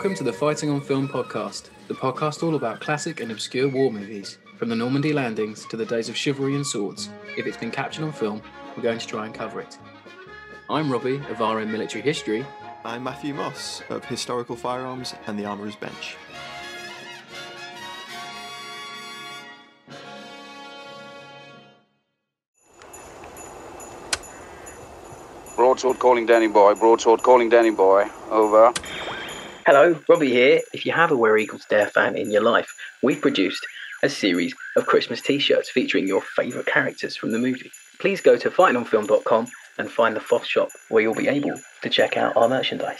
Welcome to the Fighting on Film podcast, the podcast all about classic and obscure war movies, from the Normandy landings to the days of chivalry and swords. If it's been captured on film, we're going to try and cover it. I'm Robbie of RM Military History. I'm Matthew Moss of Historical Firearms and the Armourer's Bench. Broadsword calling Danny Boy. Broadsword calling Danny Boy. Over. Hello, Robbie here. If you have a Where Eagles Dare fan in your life, we've produced a series of Christmas t shirts featuring your favourite characters from the movie. Please go to fightingonfilm.com and find the FOSS shop where you'll be able to check out our merchandise.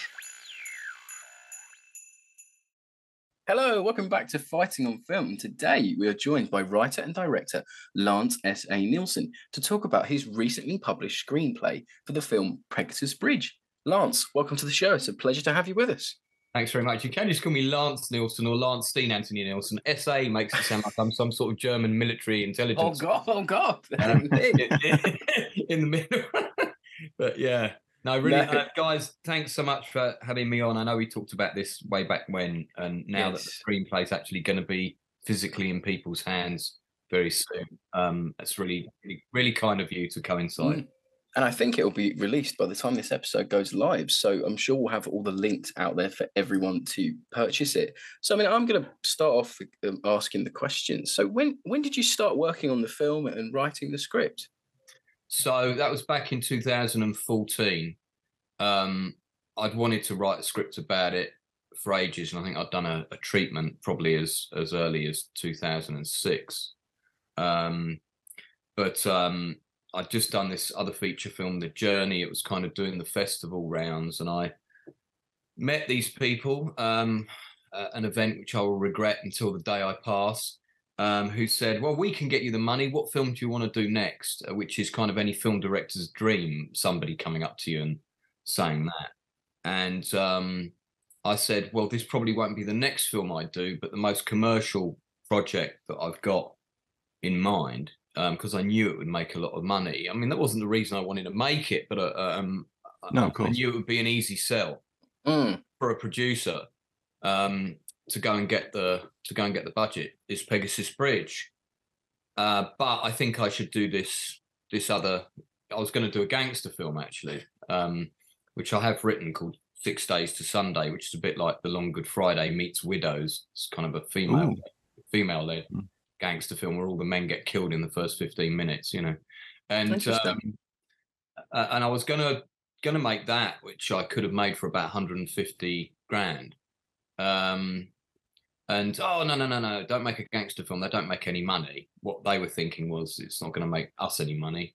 Hello, welcome back to Fighting on Film. Today we are joined by writer and director Lance S. A. Nielsen to talk about his recently published screenplay for the film Pegasus Bridge. Lance, welcome to the show. It's a pleasure to have you with us. Thanks very much. You can just call me Lance Nielsen or Lance Steen Anthony Nielsen. SA makes it sound like I'm some sort of German military intelligence. Oh. God! Oh God! um, in the middle. but yeah, no, really, No. Uh, guys, thanks so much for having me on. I know we talked about this way back when, and now that the screenplay is actually going to be physically in people's hands very soon, um, it's really, really, really kind of you to coincide. Mm. And I think it'll be released by the time this episode goes live. So I'm sure we'll have all the links out there for everyone to purchase it. So I mean, I'm going to start off um, asking the question. So when when did you start working on the film and writing the script? So that was back in 2014. Um, I'd wanted to write a script about it for ages, and I think I'd done a, a treatment probably as as early as 2006. Um, but um, I'd just done this other feature film, The Journey. It was kind of doing the festival rounds, and I met these people um, an event which I will regret until the day I pass um, who said, "Well, we can get you the money. What film do you want to do next?" Uh, Which is kind of any film director's dream. Somebody coming up to you and saying that, and um, I said, "Well, this probably won't be the next film I do, but the most commercial project that I've got in mind." Because I knew it would make a lot of money. I mean, that wasn't the reason I wanted to make it, but uh, um, No, I- of I knew it would be an easy sell Mm, for a producer um, to go and get the to go and get the budget is Pegasus Bridge. Uh, but I think I should do this this other. I was going to do a gangster film actually, um, which I have written called Six Days to Sunday, which is a bit like The Long Good Friday meets Widows. It's kind of a female Ooh. female led Mm. Gangster film where all the men get killed in the first fifteen minutes. You know, and um, uh, and I was gonna gonna make that, which I could have made for about 150 grand. Um, and oh no no no no! Don't make a gangster film. They don't make any money. What they were thinking was it's not going to make us any money.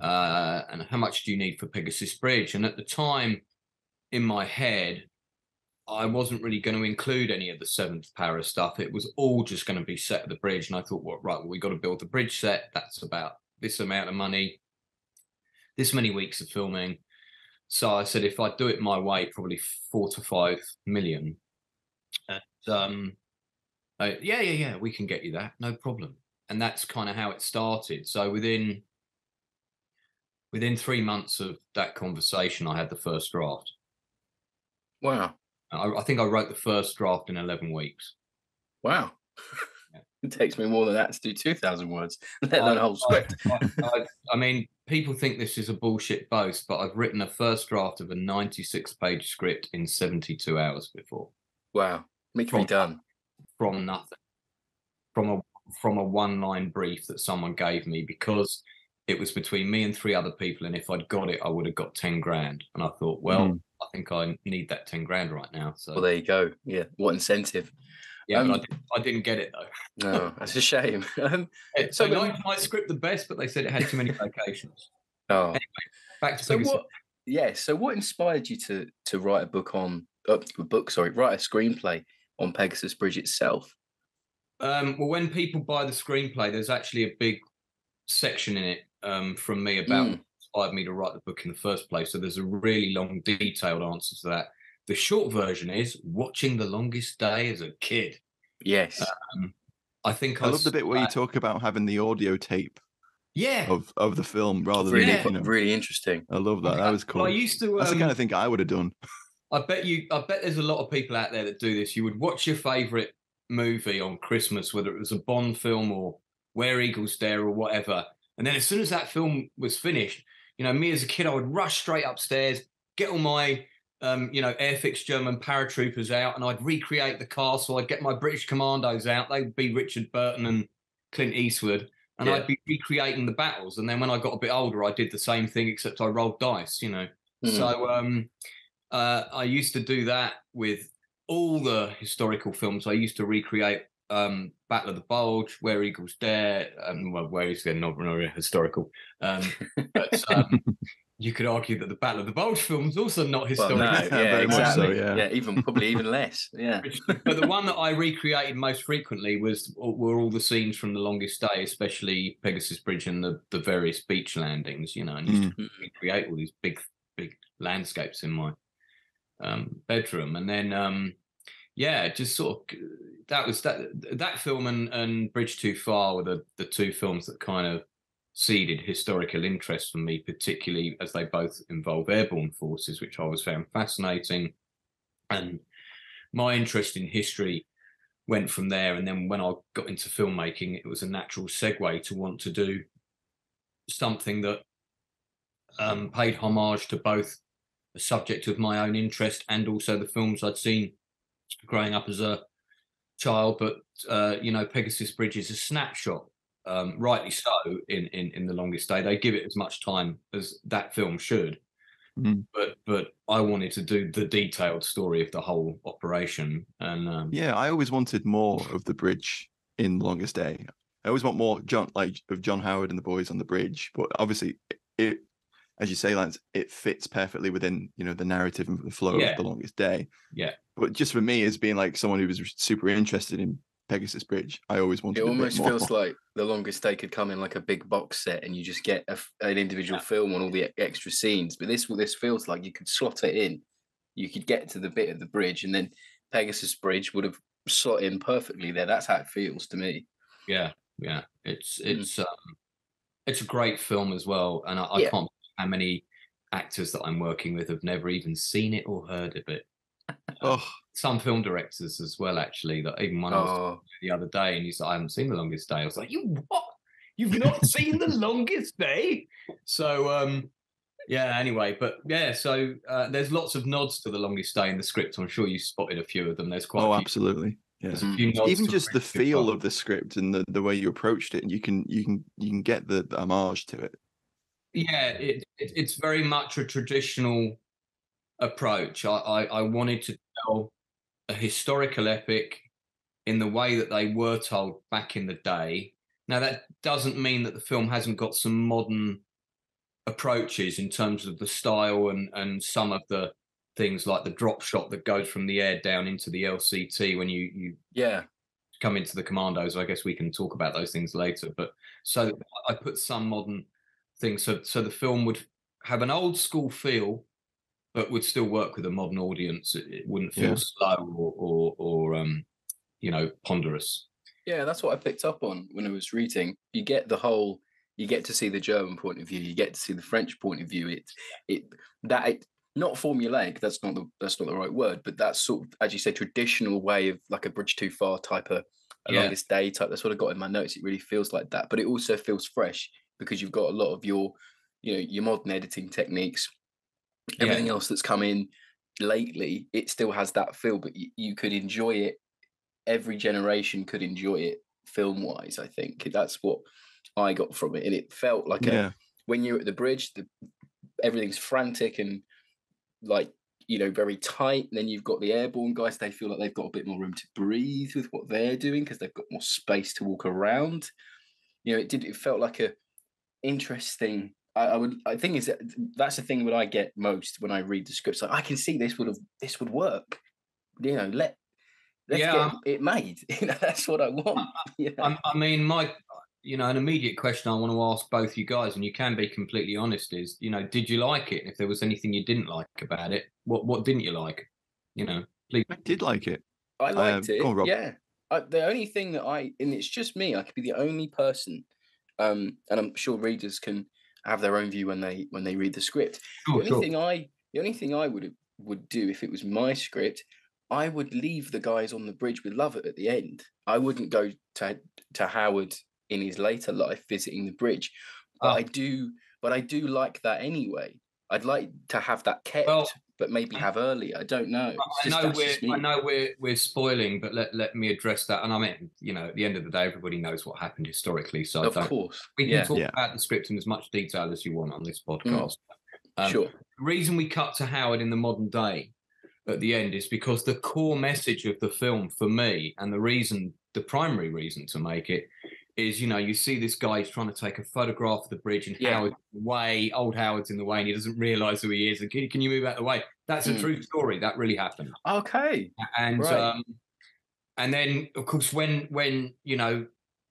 Uh, and how much do you need for Pegasus Bridge? And at the time, in my head, I wasn't really going to include any of the Seventh Para stuff. It was all just going to be set at the bridge. And I thought, well, right, well, we got to build the bridge set. That's about this amount of money, this many weeks of filming. So I said, if I do it my way, probably four to five million. And um, uh, yeah, yeah, yeah, we can get you that, no problem. And that's kind of how it started. So within within three months of that conversation, I had the first draft. wow! I, I think I wrote the first draft in eleven weeks. Wow! Yeah. it takes me more than that to do two thousand words, let alone a whole I- script. I, I- I mean, people think this is a bullshit boast, but I've written a first draft of a 96 page script in 72 hours before Wow! It can be done. from nothing, from a from a one line brief that someone gave me because it was between me and three other people, and if I'd got it, I would have got 10 grand. And I thought, well, Mm. I think I need that 10 grand right now. So Well, there you go. Yeah. What incentive? yeah, but I, um, didn't, I didn't get it though. No, that's a shame. Um, So when- liked my script the best, but they said it had too many locations. oh. Back to So what? Yeah. So what inspired you to to write a book on uh, a book? Sorry, write a screenplay on Pegasus Bridge itself. Um, well, when people buy the screenplay, there's actually a big section in it um, from me about Mm. What inspired me to write the book in the first place. So there's a really long, detailed answer to that. The short version is watching The Longest Day as a kid. Yes. I think I love the bit where you talk about having the audio tape Yeah, of, of the film rather really, than yeah. you know, really interesting. I love that. That was Well, cool. I used to. That's the um, kind of thing I would have done. I bet you. I bet there's a lot of people out there that do this. You would watch your favorite movie on Christmas, whether it was a Bond film or Where Eagles Dare or whatever, and then as soon as that film was finished, you know, me as a kid, I would rush straight upstairs, get all my um, you know, Airfix German paratroopers out, and I'd recreate the castle. I'd get my British commandos out. They'd be Richard Burton and Clint Eastwood, and Yeah. I'd be recreating the battles. And then when I got a bit older, I did the same thing, except I rolled dice. You know, Mm. so um, uh, I used to do that with all the historical films. I used to recreate um, Battle of the Bulge, Where Eagles Dare, um, well, Where Eagles Dare, not, not really historical. Um, but um, you could argue that the Battle of the Bulge film is also not Well, historical. no, Yeah, yeah, very much so, exactly. yeah. even probably even less. Yeah. but the one that I recreated most frequently was were all the scenes from The Longest Day, especially Pegasus Bridge and the, the various beach landings. You know, and used to recreate all these big big landscapes in my um, bedroom, and then um, yeah, just sort of that was that that film and, and Bridge Too Far were the the two films that kind of seeded historical interest for me, particularly as they both involve airborne forces, which I was found fascinating, and my interest in history went from there. And then when I got into filmmaking, it was a natural segue to want to do something that um, paid homage to both the subject of my own interest and also the films I'd seen growing up as a child. But uh, you know, Pegasus Bridge is a snapshot, um, rightly so. In, in in the longest day, they give it as much time as that film should. Mm. But but I wanted to do the detailed story of the whole operation, and um, Yeah, I always wanted more of the bridge in Longest Day. I always want more John, like of John Howard and the boys on the bridge. But obviously, it, as you say, Lance, it fits perfectly within you know the narrative and the flow Yeah. of the Longest Day. Yeah. But just for me, as being like someone who was super interested in Pegasus Bridge, I always wanted. It a bit almost more. feels like the longest day could come in like a big box set, and you just get a f an individual film on all the extra scenes. But this this feels like you could slot it in. You could get to the bit of the bridge, and then Pegasus Bridge would have slot in perfectly there. That's how it feels to me. yeah, yeah, it's Mm. it's um, it's a great film as well, and I, I Yeah. can't believe how many actors that I'm working with have never even seen it or heard of it. oh, Some film directors as well, actually. That even when I was Oh, the other day, and he said, "I haven't seen the longest day." I was like, "You what? You've not seen the longest day?" So, um, yeah. Anyway, but yeah, so uh, there's lots of nods to the longest day in the script. I'm sure you spotted a few of them. There's quite oh, a few, absolutely. Yeah. there's a few nods Even just the feel of the script and the, the way you approached it, and you can you can you can get the, the homage to it. yeah it, it, it's very much a traditional approach I, I i wanted to tell a historical epic in the way that they were told back in the day now that doesn't mean that the film hasn't got some modern approaches in terms of the style and and some of the things like the drop shot that goes from the air down into the lct when you you yeah. come into the commandos. I guess we can talk about those things later. But so I put some modern things. So so the film would have an old school feel, but would still work with a modern audience. It, it wouldn't feel Yeah. slow or or, or um, you know ponderous. Yeah, that's what I picked up on when I was reading. You get the whole, you get to see the German point of view, you get to see the French point of view. It, it that it, not formulaic. That's not the that's not the right word, but that's sort of, as you say, traditional way of like a bridge too far type of a Yeah. longest day type. That's what I got in my notes. It really feels like that, but it also feels fresh because you've got a lot of your, you know, your modern editing techniques, Yeah. everything else that's come in lately. It still has that feel, but you, you could enjoy it every generation could enjoy it film wise i think that's what i got from it and it felt like a, when you're at the bridge the everything's frantic and like you know very tight and then you've got the airborne guys they feel like they've got a bit more room to breathe with what they're doing because they've got more space to walk around you know it did it felt like a interesting I, I would i think is that that's the thing that i get most when i read the scripts like i can see this would have this would work you know let let's Yeah, get it made you know that's what i want you know? I, I mean, my you know, an immediate question I want to ask both you guys, and you can be completely honest, is you know, did you like it? If there was anything you didn't like about it, what what didn't you like? You know, please. I did like it. I liked Um, it. go on, Rob. Yeah. I, the only thing that I and it's just me. I could be the only person, um, and I'm sure readers can have their own view when they when they read the script. Sure, the only thing I the only thing I would would do if it was my script, I would leave the guys on the bridge with Lovat at the end. I wouldn't go to to Howard in his later life visiting the bridge. But Ah. I do but I do like that anyway. I'd like to have that kept, Well, but maybe have earlier. I don't know. It's I know just we're I know we're we're spoiling, but let, let me address that. And I mean, you know, at the end of the day, everybody knows what happened historically. So Of course. we can Yeah, talk Yeah. about the script in as much detail as you want on this podcast. Um, sure. The reason we cut to Howard in the modern day at the end is because the core message of the film for me, and the reason, the primary reason to make it, is you know you see this guy he's trying to take a photograph of the bridge and Yeah. Howard's in the way, old Howard's in the way, and he doesn't realise who he is. And can, can you move out of the way? That's a Mm. true story. That really happened. Okay. And Right. um, and then of course when when you know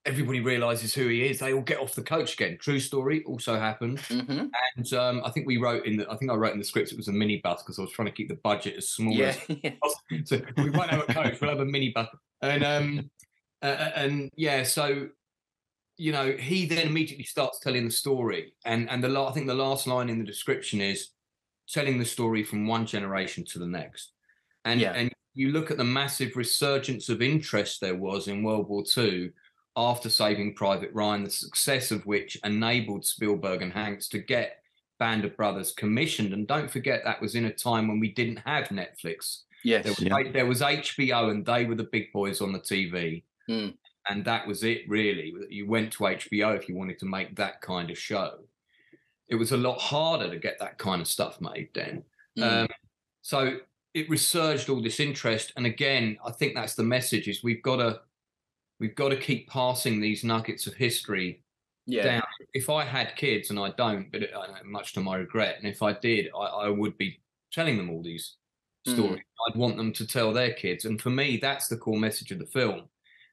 everybody realizes who he is, they all get off the coach again. True story also happened. hmm And um, I think we wrote in the I think I wrote in the script it was a minibus because I was trying to keep the budget as small Yeah. as possible. So we won't have a coach, we'll have a minibus. And um uh, and yeah, so you know, he then immediately starts telling the story. And and the la- I think the last line in the description is telling the story from one generation to the next. And Yeah. and you look at the massive resurgence of interest there was in World War II after Saving Private Ryan, the success of which enabled Spielberg and Hanks to get Band of Brothers commissioned. And don't forget that was in a time when we didn't have Netflix. There yes. was, Yeah. there was HBO and they were the big boys on the TV. Mm. And that was it, really. You went to HBO if you wanted to make that kind of show. It was a lot harder to get that kind of stuff made then. Mm. Um, so it resurged all this interest. And again, I think that's the message is we've got to we've got to keep passing these nuggets of history yeah. down. If I had kids, and I don't, but it, much to my regret, and if I did, I, I would be telling them all these Mm. stories. I'd want them to tell their kids, and for me, that's the core message of the film.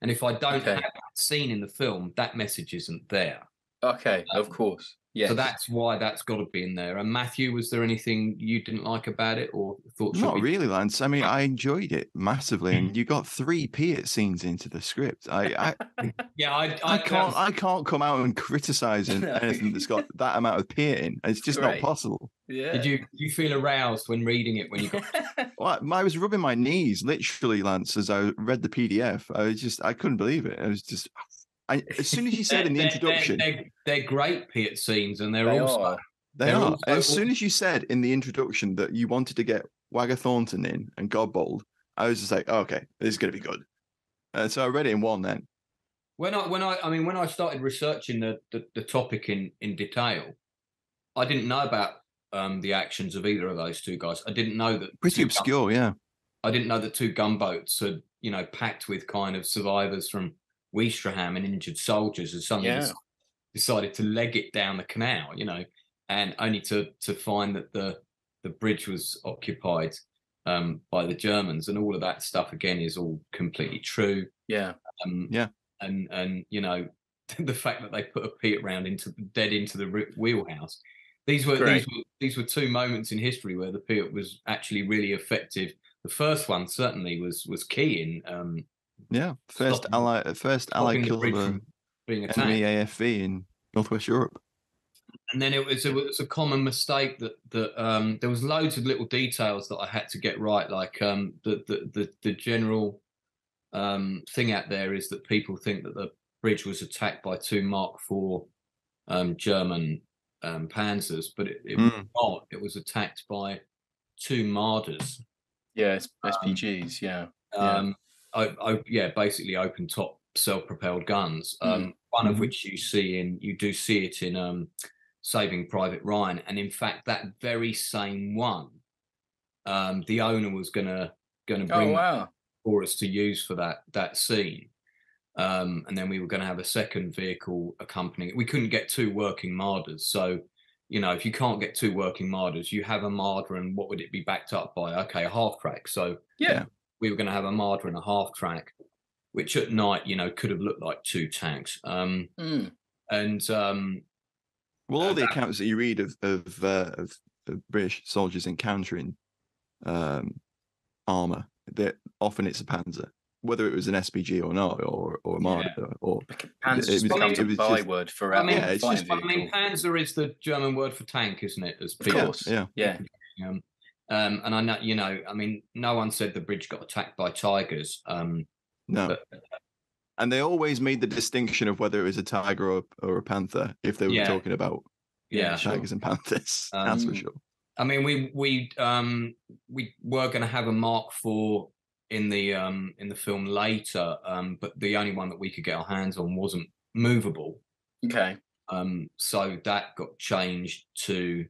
And if I don't Okay. have that scene in the film, that message isn't there. Okay. Of um, course. Yeah. So that's why that's got to be in there. And Matthew, was there anything you didn't like about it, or thought? Not be- really, Lance. I mean, I enjoyed it massively, and mm. you got three Piat scenes into the script. I, I, Yeah, I, I can't, I can't come out and criticize No. anything that's got that amount of Piat in. It's just Right. not possible. yeah. Did you did you feel aroused when reading it when you got Well, I, I was rubbing my knees, literally, Lance, as I read the PDF. I was just, I couldn't believe it. I was just, I, as soon as you said in the They're- they're- introduction, they're, they're great Piat scenes, and they're They also are. They They're are. also as soon as you said in the introduction that you wanted to get Wagger Thornton in and Godbold, I was just like, oh, okay, this is going to be good. Uh, so I read it in one then. when I when I I mean when I started researching the the, the topic in in detail, I didn't know about um, the actions of either of those two guys. I didn't know that Pretty two gun- obscure, yeah. I didn't know that two gunboats had you know packed with kind of survivors from Ouistreham and injured soldiers, and suddenly Yeah. decided to leg it down the canal, you know, and only to to find that the the bridge was occupied um, by the Germans, and all of that stuff again is all completely true. Yeah. Um, Yeah. and and you know the fact that they put a Piat round into dead into the wheelhouse. These were Great. these were these were two moments in history where the Piat was actually really effective. The first one certainly was was key in um, Yeah. First Stopping- ally, first ally stopping the killed bridge the being attacked. enemy AFV in Northwest Europe. and then it was, it was a common mistake that that um, there was loads of little details that I had to get right. Like um, the, the the the general um, thing out there is that people think that the bridge was attacked by two Mark IV um, German um, Panzers, but it, it was Mm. not. It was attacked by two Marders. Yeah. It's SPGs. Yeah. Yeah. I, I, yeah, basically open top self-propelled guns. Um, One of Mhm. which you see in you do see it in um, Saving Private Ryan, and in fact, that very same one, um, the owner was gonna gonna Oh bring wow. for us to use for that that scene. Um, and then we were going to have a second vehicle accompanying it. We couldn't get two working Marders, so you know if you can't get two working Marders, you have a Marder, and what would it be backed up by? Okay, a half track. So Yeah. We were going to have a Marder and a half track, which at night, you know, could have looked like two tanks. Um, Mm. and um, Well, all Uh, the that- accounts that you read of of, uh, of, of British soldiers encountering um, armor, that often it's a Panzer, whether it was an SPG or not, or or a Marder, or Panzer it just was- it was byword for I mean, Yeah, it's just- I mean. Panzer is the German word for tank, isn't it? As Of Peter course. yeah. Yeah. Um, Um, and I know, you know, I mean, no one said the bridge got attacked by tigers. Um, No. but and they always made the distinction of whether it was a tiger or, or a panther if they were Yeah. talking about yeah, tigers and panthers. That's for Um, sure. I mean, we we um we were going to have a Mark IV in the um in the film later, um, but the only one that we could get our hands on wasn't movable. Okay. Um, so that got changed to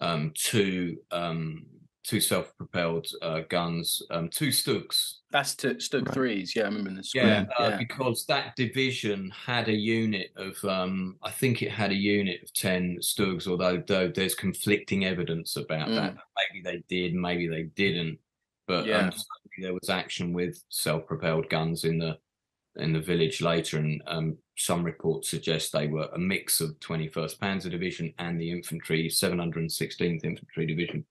um two um two self-propelled uh, guns, um, two Stugs. That's to StuG Right. threes. Yeah, I remember in the script. Yeah, uh, yeah. because that division had a unit of, um, I think it had a unit of ten Stugs, although though there's conflicting evidence about that. Maybe they did, maybe they didn't. But Yeah. um, there was action with self-propelled guns in the in the village later, and um, some reports suggest they were a mix of 21st Panzer Division and the infantry, 716th Infantry Division.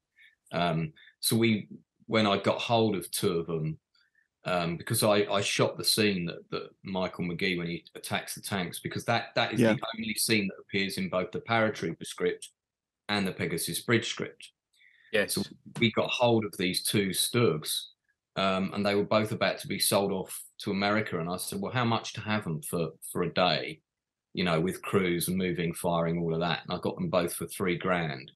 Um, so we, when I got hold of two of them, um, because I, I shot the scene that, that Michael McGee when he attacks the tanks, because that that is Yeah. the only scene that appears in both the paratrooper script and the Pegasus Bridge script. yes. So we got hold of these two Stugs, um, and they were both about to be sold off to America. And I said, "Well, how much to have them for for a day? You know, with crews and moving, firing, all of that." And I got them both for three grand.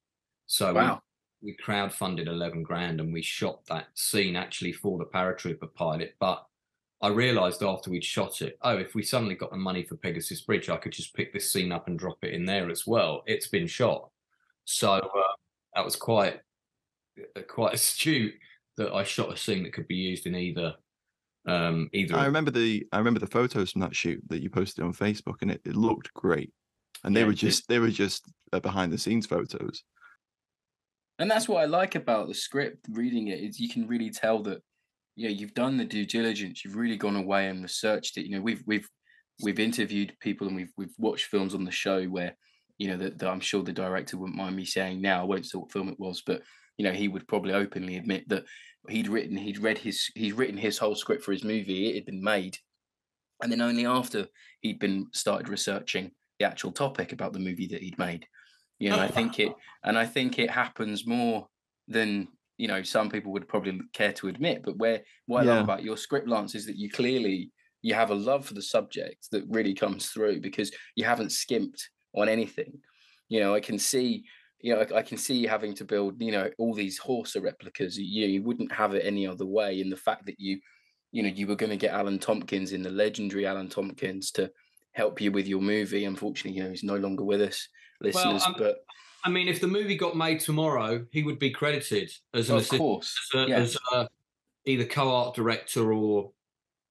So we- Wow. we crowdfunded 11 grand and we shot that scene actually for the paratrooper pilot but i realized after we'd shot it oh if we suddenly got the money for pegasus bridge i could just pick this scene up and drop it in there as well it's been shot so uh, that was quite uh, quite astute that i shot a scene that could be used in either um either I remember the I remember the photos from that shoot that you posted on Facebook, and it, it looked great. And they Yeah, were it just they were just uh, behind the scenes photos. And that's what I like about the script. Reading it is you can really tell that, yeah, you've done the due diligence. You've really gone away and researched it. You know, we've we've we've interviewed people and we've we've watched films on the show where, you know, that, that I'm sure the director wouldn't mind me saying now. I won't say what film it was, but you know, he would probably openly admit that he'd written, he'd read his, he'd written his whole script for his movie. It had been made, and then only after he'd been started researching the actual topic about the movie that he'd made. You know, I think it and I think it happens more than you know some people would probably care to admit. But where what I Yeah. love about your script, Lance, is that you clearly you have a love for the subject that really comes through because you haven't skimped on anything. You know, I can see. You know, I, I can see you having to build. You know, all these Horsa replicas. You you wouldn't have it any other way. And the fact that you, you know, you were going to get Alan Tomkins in the legendary Alan Tomkins to help you with your movie. Unfortunately, you know, he's no longer with us, listeners. um, but i mean if the movie got made tomorrow he would be credited as an assistant course, as, a, yeah. as a, either co-art director or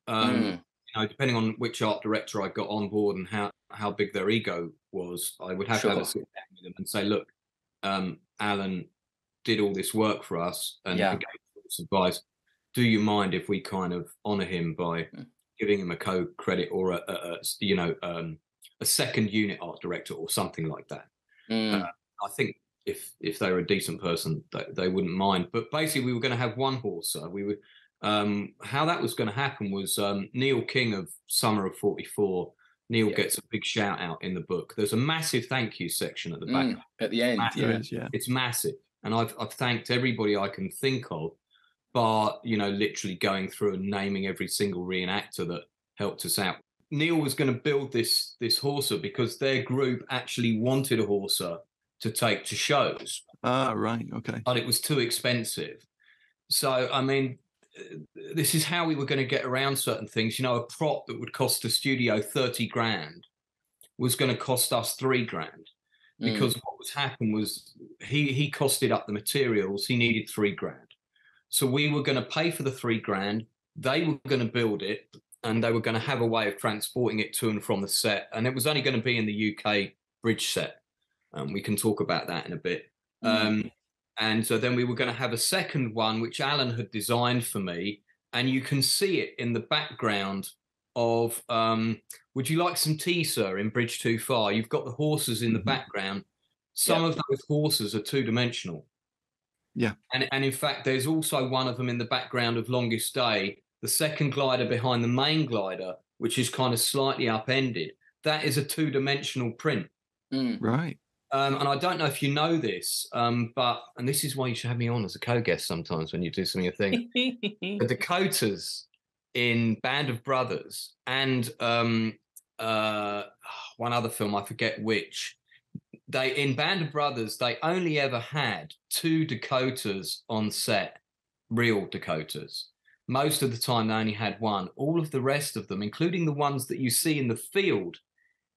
um, Mm. you know, depending on which art director I got on board and how how big their ego was, I would have to have a sit down with them and say, look, um, Alan did all this work for us and Yeah. gave us advice. Do you mind if we kind of honor him by Mm. giving him a co-credit or a, a, a you know um, a second unit art director or something like that? Mm. Uh, I think if if they were a decent person, they, they wouldn't mind. But basically, we were going to have one horse. We would. Um, how that was going to happen was um, Neil King of Summer of '44. Neil Yeah. gets a big shout out in the book. There's a massive thank you section at the back. Mm. At the end, Massive. Yeah. is, yeah. It's massive, and I've I've thanked everybody I can think of, but you know, literally going through and naming every single reenactor that helped us out. Neil was going to build this this Horsa because their group actually wanted a Horsa to take to shows, Ah, right. Okay. but it was too expensive. So, I mean, this is how we were going to get around certain things. You know, a prop that would cost the studio 30 grand was going to cost us three grand Mm. because what was happened was he he costed up the materials he needed three grand so we were going to pay for the three grand they were going to build it and they were going to have a way of transporting it to and from the set and it was only going to be in the uk bridge set um, we can talk about that in a bit Mm. um, and so then we were going to have a second one which alan had designed for me and you can see it in the background of um, would you like some tea sir in bridge too far you've got the horses in the Mhm. background some Yeah. of those horses are two dimensional Yeah. and, and in fact there's also one of them in the background of longest day the second glider behind the main glider which is kind of slightly upended that is a two dimensional print Mm. Right. Um, and I don't know if you know this, um, but and this is why you should have me on as a co-guest sometimes when you do something a thing. the Dakotas in Band of Brothers and um, uh, one other film, I forget which. They in Band of Brothers, they only ever had two Dakotas on set, real Dakotas. Most of the time, they only had one. All of the rest of them, including the ones that you see in the field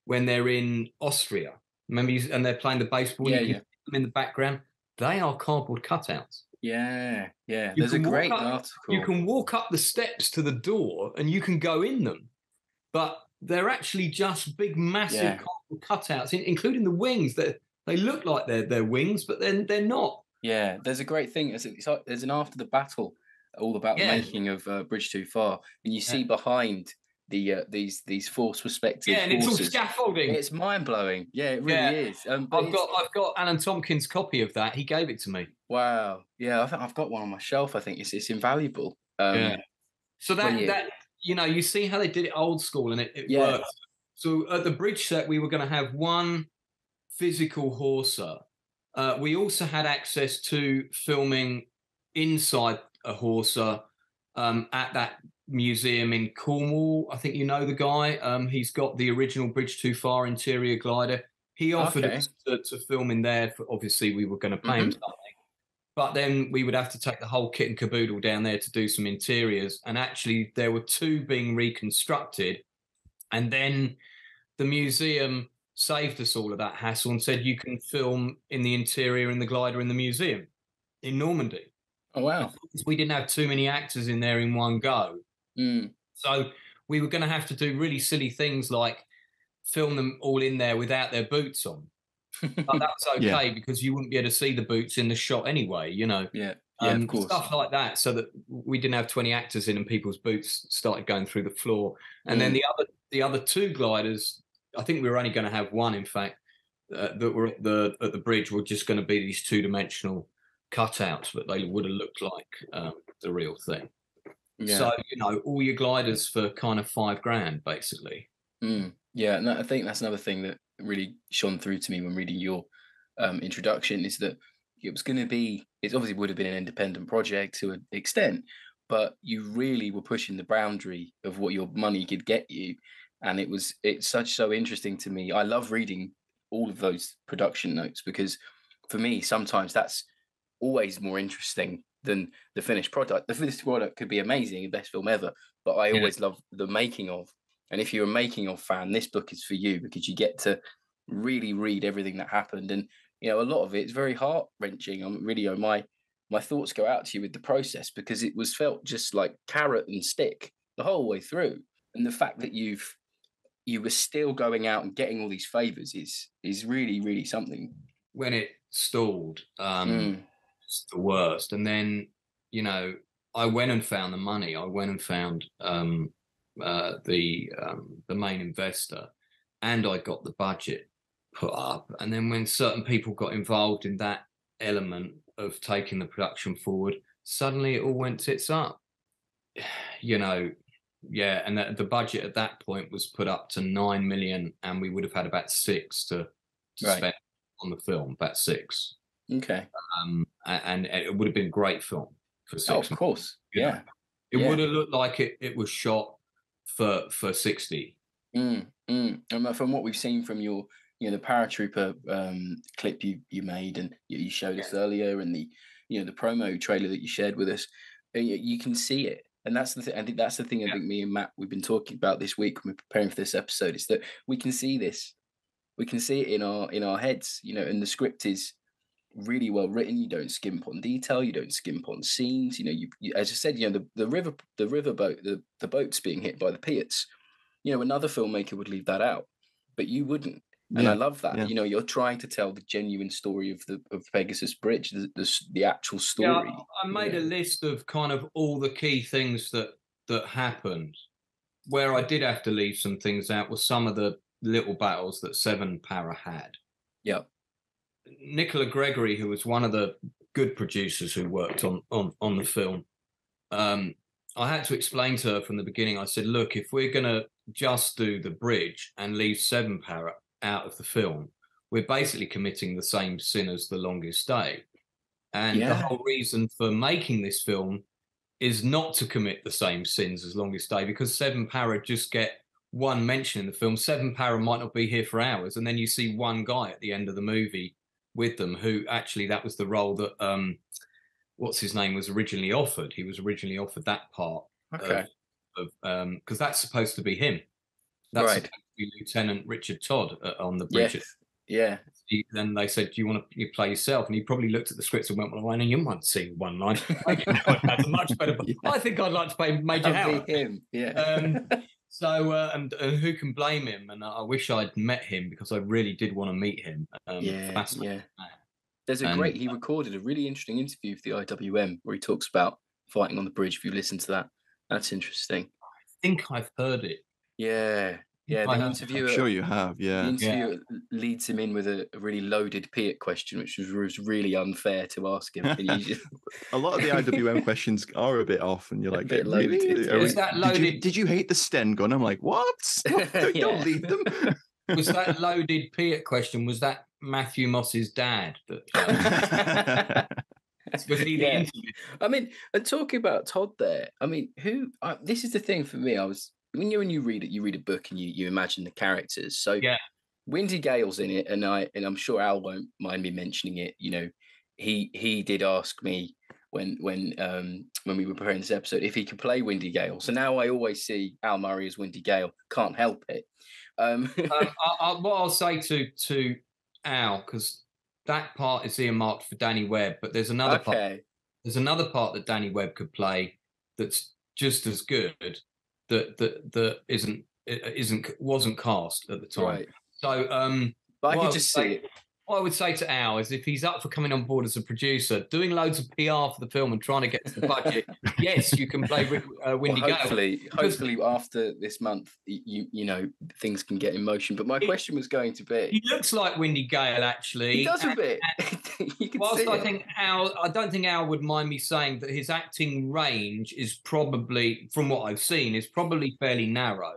when they're in Austria, remember, you, and they're playing the baseball, Yeah, you yeah. them in the background. They are cardboard cutouts. Yeah, yeah. You There's a great up- article. You can walk up the steps to the door and you can go in them, but they're actually just big, massive Yeah. cardboard cutouts, in- including the wings. That they look like they're they're wings, but then they're not. Yeah, there's a great thing. It's, it's like there's an after the battle, all about Yeah. the making of uh, Bridge Too Far, and you Yeah. see behind the uh, these these force perspective Yeah, and it's all scaffolding. It's mind blowing. Yeah, it really Yeah. is. Um, I've got I've got Alan Tomkins' copy of that. He gave it to me. wow. Yeah, I think I've got one on my shelf. I think it's it's invaluable. Um, Yeah. So that Brilliant. that you know, you see how they did it old school and it, it Yeah. worked. So at the bridge set, we were going to have one physical Horsa. Uh, we also had access to filming inside a Horsa um, at that museum in Cornwall. I think you know the guy. Um, he's got the original Bridge Too Far interior glider. He offered Okay. us to, to film in there. For, obviously, we were going to pay him something. But then we would have to take the whole kit and caboodle down there to do some interiors. And actually, there were two being reconstructed. And then the museum saved us all of that hassle and said you can film in the interior in the glider in the museum in Normandy. Oh wow. We didn't have too many actors in there in one go. Mm. So we were going to have to do really silly things like film them all in there without their boots on. But that was Yeah. okay because you wouldn't be able to see the boots in the shot anyway, you know. yeah. Yeah. Um, of course. Stuff like that, so that we didn't have 20 actors in and people's boots started going through the floor. And then Mm. the other the other two gliders, I think we were only going to have one, in fact, uh, that were at the at the bridge were just going to be these two dimensional cutouts, but they would have looked like um, the real thing. Yeah. So you know, all your gliders for kind of five grand, basically. Mm, yeah, and I think that's another thing that really shone through to me when reading your um, introduction is that it was going to be, it obviously would have been an independent project to an extent, but you really were pushing the boundary of what your money could get you. And it was, it's such so interesting to me. I love reading all of those production notes because for me, sometimes that's always more interesting than the finished product. The finished product could be amazing, the best film ever, but I Yeah. always love the making of. And if you're a making of fan, this book is for you because you get to really read everything that happened. And you know, a lot of it is very heart wrenching. I'm really, you know, my my thoughts go out to you with the process because it was felt just like carrot and stick the whole way through. And the fact that you've you were still going out and getting all these favors is is really, really something. When it stalled, um, Mm, it's the worst. And then, you know, I went and found the money. I went and found um, uh, the um, the main investor, and I got the budget put up. And then when certain people got involved in that element of taking the production forward, suddenly it all went tits up. You know, yeah, and the, the budget at that point was put up to nine million, and we would have had about six to, to Right. spend on the film, about six okay. um, and, and it would have been a great film for six. Oh, of course. you know. Yeah. It yeah. would have looked like it, it was shot for for sixty. Mm, mm. And uh, from what we've seen from your, you know, the paratrooper um, clip you you made and you, you showed us earlier, and the, you know, the promo trailer that you shared with us, uh, you, you can see it. And that's the thing. I think that's the thing. I think me and Matt we've been talking about this week when we're preparing for this episode. Is that we can see this, we can see it in our in our heads. You know, and the script is really well written. You don't skimp on detail. You don't skimp on scenes. You know, you, you as I said, you know, the, the river the river boat the the boats being hit by the Piats you know another filmmaker would leave that out but you wouldn't and i love that yeah. you know you're trying to tell the genuine story of the of pegasus bridge the the, s- the actual Yeah, story I made a list of kind of all the key things that that happened. Where I did have to leave some things out was some of the little battles that Seven Para had. yeah Nicola Gregory, who was one of the good producers who worked on on on the film, um, I had to explain to her from the beginning. I said, "Look, if we're going to just do the bridge and leave Seven Para out of the film, we're basically committing the same sin as the longest day. And the whole reason for making this film is not to commit the same sins as longest day because Seven Para just get one mention in the film. Seven Para might not be here for hours, and then you see one guy at the end of the movie with them who actually that was the role that um what's his name was originally offered. He was originally offered that part Okay. of um because that's supposed to be him. That's Right. supposed to be Lieutenant Richard Todd uh, on the bridge. Yes. Yeah. He- Then they said, "Do you want to you play yourself?" And he probably looked at the scripts and went, "Well, I know you might see one line. I think much better. Yeah. I think I'd like to play Major That'd Howard." him. Yeah. Um, So, uh, and, and who can blame him? And I wish I'd met him because I really did want to meet him. Um, yeah. Yeah. There's a And- great. He recorded a really interesting interview for the IWM where he talks about fighting on the bridge. If you listen to that, that's interesting. I think I've heard it. Yeah. Yeah. The interviewer. I'm sure you have. Yeah, The Yeah. interviewer leads him in with a, a really loaded Piat question, which was, was really unfair to ask him. Just- A lot of the IWM questions are a bit off, and you're like, bit really? loaded, yeah. we- Is that did, you, loaded- did you hate the Sten gun? I'm like, what? Don't, don't lead them. Was that loaded Piat question? Was that Matthew Moss's dad? That was he the Yeah. I mean, and talking about Todd there, I mean, who? Uh, this is the thing for me. I was when you when you read it, you read a book and you you imagine the characters. So Yeah. Windy Gale's in it, and I and I'm sure Al won't mind me mentioning it. You know, he he did ask me when when um when we were preparing this episode if he could play Windy Gale. So now I always see Al Murray as Windy Gale. Can't help it. Um, um, I, I, what I'll say to to Al because that part is earmarked for Danny Webb, but there's another part. There's another part that Danny Webb could play that's just as good that that that isn't isn't wasn't cast at the time. Right. So um, But I could just see like- it. What I would say to Al is if he's up for coming on board as a producer, doing loads of PR for the film and trying to get to the budget, yes, you can play uh, Windy Gale. hopefully, Because- hopefully after this month, you you know things can get in motion. But my He- question was going to be, He looks like Windy Gale, actually. he does a and- bit. you can Whilst see I it. think Al, I don't think Al would mind me saying that his acting range is probably, from what I've seen, is probably fairly narrow.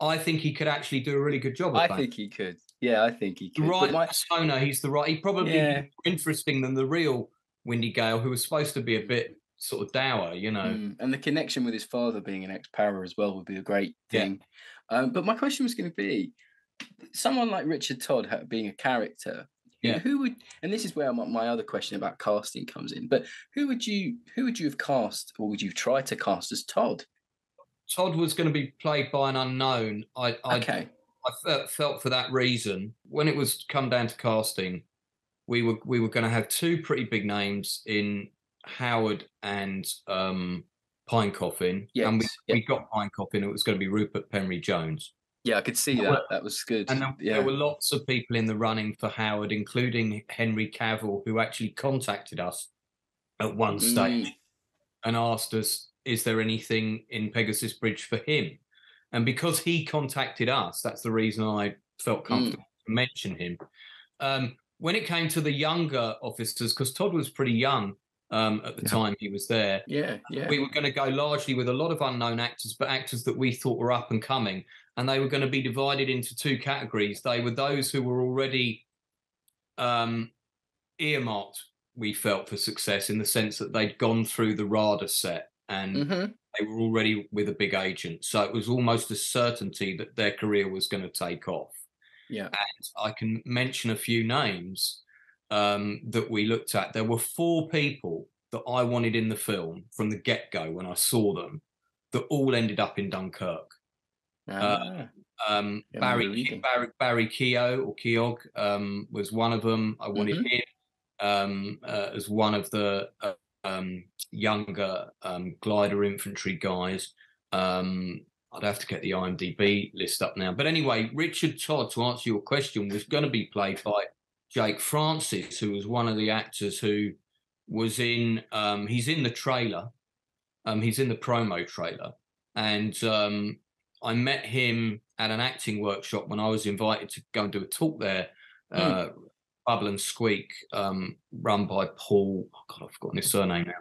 I think he could actually do a really good job. Of I that. think he could. Yeah, I think he the could. right But my, persona. He's the right. He probably Yeah. more interesting than the real Windy Gale, who was supposed to be a bit sort of dour. You know. Mm, and the connection with his father being an ex-power as well would be a great Yeah. thing. Um, but my question was going to be, someone like Richard Todd being a character. Yeah. Who would, and this is where my, my other question about casting comes in. But who would you, who would you have cast, or would you try to cast as Todd? Todd was going to be played by an unknown. I, I, Okay. I felt for that reason when it was come down to casting, we were we were going to have two pretty big names in Howard and um, Pine Coffin, and we, Yes, yeah. we got Pine Coffin. It was going to be Rupert Penry Jones, Yeah, I could see that. That was good. and there, yeah. there were lots of people in the running for Howard, including Henry Cavill, who actually contacted us at one stage Mm. and asked us, "Is there anything in Pegasus Bridge for him?" And because he contacted us, that's the reason I felt Mm. comfortable to mention him. Um, when it came to the younger officers, because Todd was pretty young um, at the Yeah. time he was there, Yeah, yeah. we were going to go largely with a lot of unknown actors, but actors that we thought were up and coming. And they were going to be divided into two categories. They were those who were already um, earmarked, we felt, for success in the sense that they'd gone through the RADA set and Mhm. they were already with a big agent. So it was almost a certainty that their career was going to take off. Yeah. And I can mention a few names um, that we looked at. There were four people that I wanted in the film from the get go when I saw them that all ended up in Dunkirk. Ah, Um, Yeah, Barry. Barry Barry Keogh or Keogh um, was one of them. I wanted Mm-hmm. him um, uh, as one of the uh, um, younger um, glider infantry guys. Um, I'd have to get the IMDb list up now. But anyway, Richard Todd, to answer your question, was going to be played by Jake Francis, who was one of the actors who was in. Um, he's in the trailer. Um, he's in the promo trailer, and um, I met him at an acting workshop when I was invited to go and do a talk there. Hmm. Uh, Bubble and Squeak, um, run by Paul. Oh God, I've forgotten his surname now.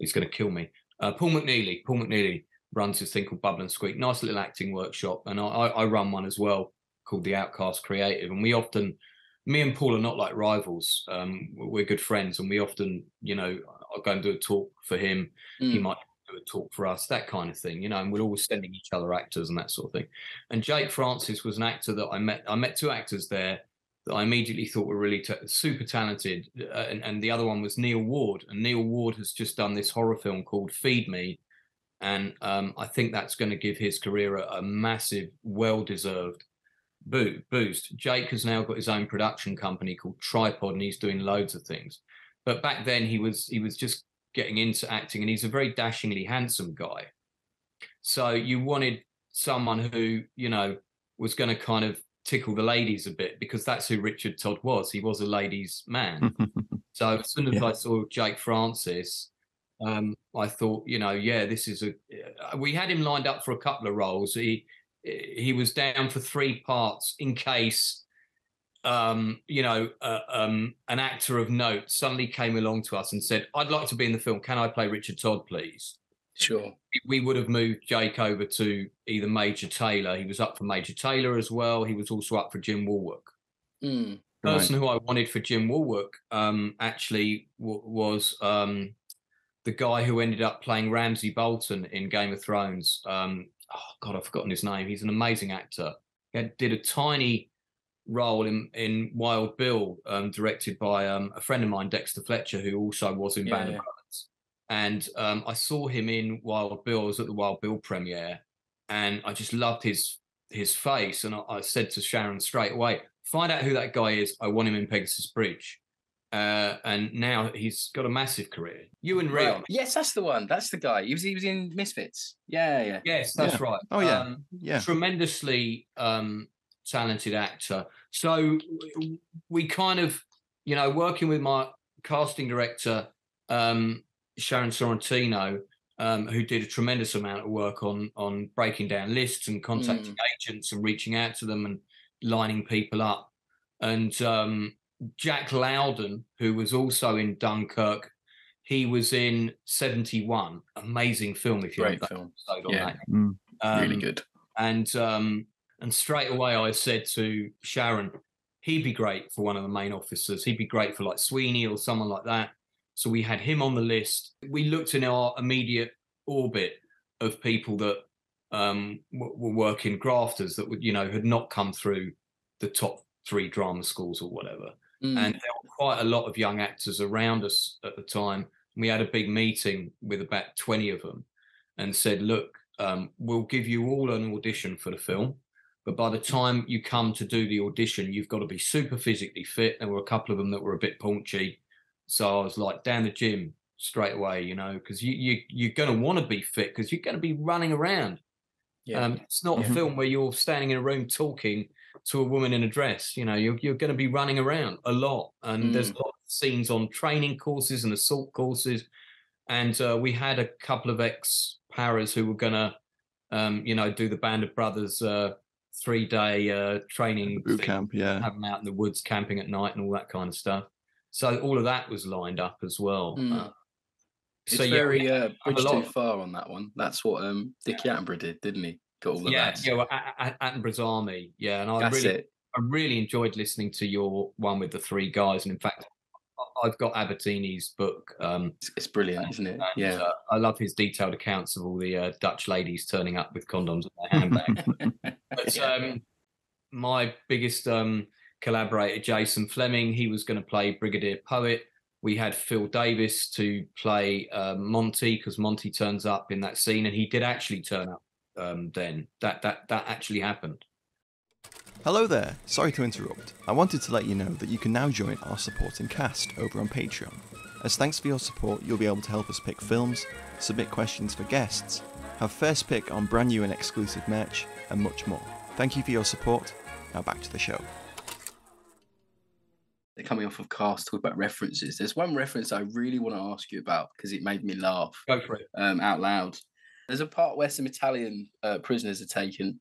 He's going to kill me. Uh, Paul McNeely. Paul McNeely runs this thing called Bubble and Squeak. Nice little acting workshop, and I, I I run one as well called the Outcast Creative. And we often me and Paul are not like rivals. Um, we're good friends, and we often, you know, I'll go and do a talk for him. He Mm. might do a talk for us, that kind of thing, you know. And we're always sending each other actors and that sort of thing. And Jake Francis was an actor that I met. I met two actors there that I immediately thought were really ta super talented, uh, and, and the other one was Neil Ward. And Neil Ward has just done this horror film called Feed Me, and um, I think that's going to give his career a, a massive, well-deserved boo- boost. Jake has now got his own production company called Tripod, and he's doing loads of things. But back then, he was he was just getting into acting, and he's a very dashingly handsome guy. So you wanted someone who you know was going to kind of tickle the ladies a bit because that's who Richard Todd was. He was a ladies' man. So as soon as Yeah. I saw Jake Francis, um, I thought, you know, yeah, this is a. uh, We had him lined up for a couple of roles. He he was down for three parts in case, um, you know, uh, um, an actor of note suddenly came along to us and said, "I'd like to be in the film. Can I play Richard Todd, please?" Sure. we would have moved Jake over to either Major Taylor. He was up for Major Taylor as well. He was also up for Jim Wallwork Mm. Right. person who I wanted for Jim Wallwork um, actually w- was um, the guy who ended up playing Ramsay Bolton in Game of Thrones. Um, oh God, I've forgotten his name. He's an amazing actor. He had, did a tiny role in in Wild Bill, um, directed by um, a friend of mine, Dexter Fletcher, who also was in Band Yeah. of Brothers. And um, I saw him in Wild Bill. I was at the Wild Bill premiere, and I just loved his his face. And I, I said to Sharon straight away, "Find out who that guy is. I want him in Pegasus Bridge." Uh, and now he's got a massive career. You and Right. Yes, that's the one. That's the guy. He was he was in Misfits. Yeah, yeah. Yes, that's Yeah. right. Oh, yeah. Um, yeah. tremendously um, talented actor. So we kind of, you know, working with my casting director, um, Sharon Sorrentino, um, who did a tremendous amount of work on on breaking down lists and contacting agents and reaching out to them and lining people up. And um, Jack Lowden, who was also in Dunkirk, he was in 71. Amazing film if you Great haven't film. episode on Yeah. that. Mm. really Um, good. and um, and straight away I said to Sharon, he'd be great for one of the main officers. He'd be great for like Sweeney or someone like that. So we had him on the list. We looked in our immediate orbit of people that um, were working grafters that would, you know, had not come through the top three drama schools or whatever Mm. and there were quite a lot of young actors around us at the time. We had a big meeting with about 20 of them and said, look, um, we'll give you all an audition for the film. But by the time you come to do the audition, you've got to be super physically fit. There were a couple of them that were a bit paunchy. So I was like, down the gym straight away, you know, because you, you, you're going to want to be fit because you're going to be running around. yeah. Um, it's not Yeah. a film where you're standing in a room talking to a woman in a dress. You know, you're you're going to be running around a lot, and there's a lot of scenes on training courses and assault courses. And uh, we had a couple of ex paras who were going to, um, you know, do the Band of Brothers uh, three day uh, training Boot thing, camp. Yeah. have them out in the woods camping at night and all that kind of stuff. So all of that was lined up as well. Mm. Uh, It's so yeah, we very uh, bridge too far on that one. That's what um Dickie Attenborough did, didn't he? Got all the yeah, yeah, well, A- A- Attenborough's Army, yeah, and I That's really, it. I really enjoyed listening to your one with the three guys, and in fact, I've got Abertini's book. Um, It's, it's brilliant, isn't it? and, Yeah. uh, I love his detailed accounts of all the uh, Dutch ladies turning up with condoms in their handbag. but Yeah. um, my biggest um, collaborator, Jason Flemyng, he was going to play Brigadier Poett. We had Phil Davis to play uh, Monty because Monty turns up in that scene, and he did actually turn up. Um, then that that that actually happened. Hello there, sorry to interrupt. I wanted to let you know that you can now join our supporting cast over on Patreon. As thanks for your support, you'll be able to help us pick films, submit questions for guests, have first pick on brand new and exclusive merch, and much more. Thank you for your support. Now back to the show. Coming off of cast talk about references. There's one reference I really want to ask you about because it made me laugh Go for it. um, out loud. There's a part where some Italian uh, prisoners are taken,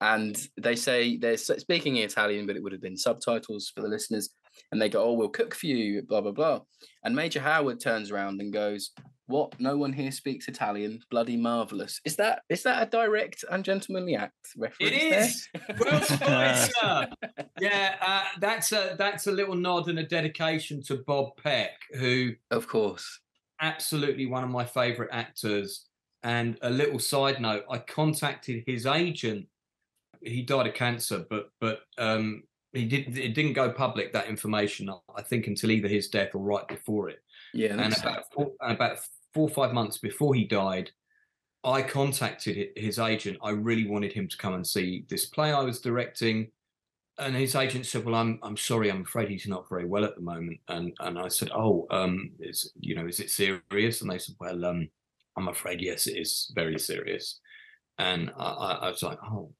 and they say they're speaking in Italian, but it would have been subtitles for the listeners. And they go, "Oh, we'll cook for you," blah blah blah. And Major Howard turns around and goes, What? No one here speaks Italian. Bloody marvelous. Is that is that a direct and gentlemanly act reference? It is. Well spotted, sir. Yeah, uh, that's a that's a little nod and a dedication to Bob Peck, who Of course. absolutely one of my favourite actors. And a little side note: I contacted his agent. He died of cancer, but but um, he did it didn't go public that information. I think until either his death or right before it. Yeah. and about four, about four or five months before he died, I contacted his agent. I really wanted him to come and see this play I was directing, and his agent said, "Well, I'm I'm sorry, I'm afraid he's not very well at the moment." And and I said, "Oh, um, is you know, is it serious?" And they said, "Well, um, I'm afraid yes, it is very serious." And I, I, was like, "Oh,"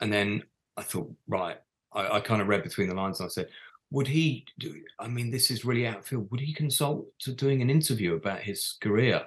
and then I thought, right, I, I kind of read between the lines, and I said, would he do i mean this is really outfield would he consult to doing an interview about his career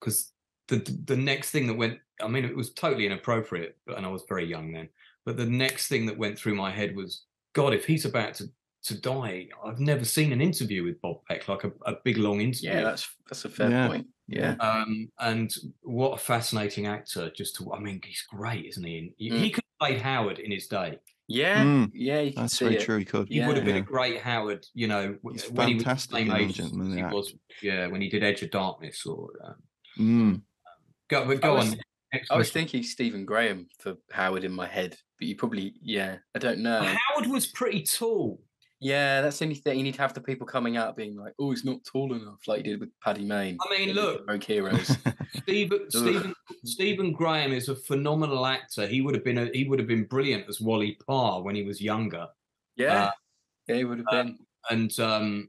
because the the next thing that went i mean it was totally inappropriate, and i was very young then but the next thing that went through my head was god if he's about to to die i've never seen an interview with bob peck like a, a big long interview yeah, that's that's a fair Yeah. point. Yeah. um and what a fascinating actor just to i mean he's great isn't he and he, he could have played howard in his day Yeah. Mm, Yeah. You that's very it. true. He could. he Yeah. would have been Yeah. a great Howard, you know, He's when he was the fantastic same in age he Act. was, yeah, when he did Edge of Darkness or um, Mm. go, but go was- on. Next I was question. thinking Stephen Graham for Howard in my head, but you probably yeah. I don't know. Howard was pretty tall. Yeah, that's the only thing. You need to have the people coming out being like, "Oh, he's not tall enough," like you did with Paddy Mayne. I mean, look, Rogue Heroes. Stephen Stephen Stephen Graham is a phenomenal actor. He would have been a, he would have been brilliant as Wally Parr when he was younger. Yeah, Uh, yeah, he would have uh, been. and um,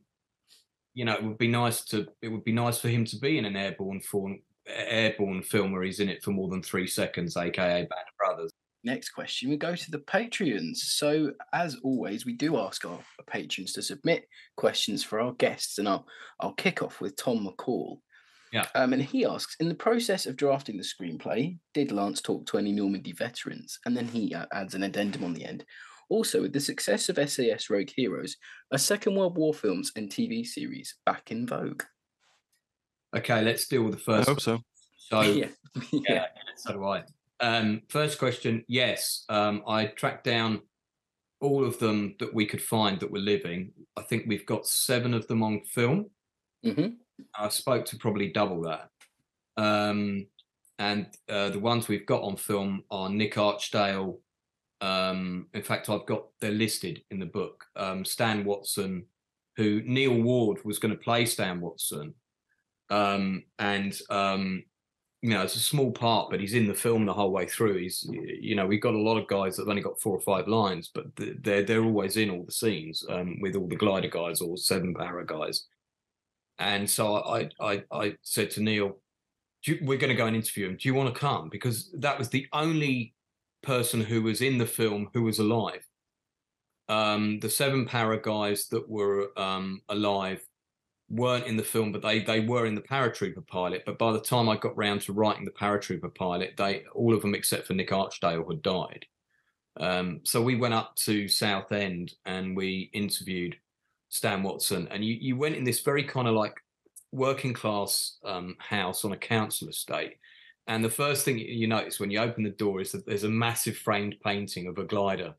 you know, it would be nice to it would be nice for him to be in an airborne film airborne film where he's in it for more than three seconds, aka Band of Brothers. Next question, we go to the Patreons. So, as always, we do ask our patrons to submit questions for our guests, and I'll I'll kick off with Tom McCall. Yeah. Um, and he asks, in the process of drafting the screenplay, did Lance talk to any Normandy veterans? And then he uh, adds an addendum on the end. Also, with the success of SAS Rogue Heroes, are Second World War films and TV series back in vogue? Okay, let's deal with the I first. hope so. So yeah, yeah, yeah, so do I. Um, first question, yes. Um, I tracked down all of them that we could find that were living. I think we've got seven of them on film. hmm I spoke to probably double that. Um, and uh, the ones we've got on film are Nick Archdale. Um, in fact, I've got they're listed in the book. Um, Stan Watson, who Neil Ward was going to play Stan Watson, um, and um, you know it's a small part, but he's in the film the whole way through. He's you know we've got a lot of guys that've only got four or five lines, but they're they're always in all the scenes um, with all the glider guys or seven para guys. And so I, I, I said to Neil, you, "We're going to go and interview him. Do you want to come?" Because that was the only person who was in the film who was alive. Um, the seven para guys that were um, alive weren't in the film, but they they were in the paratrooper pilot. But by the time I got round to writing the paratrooper pilot, they all of them except for Nick Archdale had died. Um, so we went up to Southend and we interviewed Stan Watson, and you you went in this very kind of like working class um, house on a council estate. And the first thing you notice when you open the door is that there's a massive framed painting of a glider.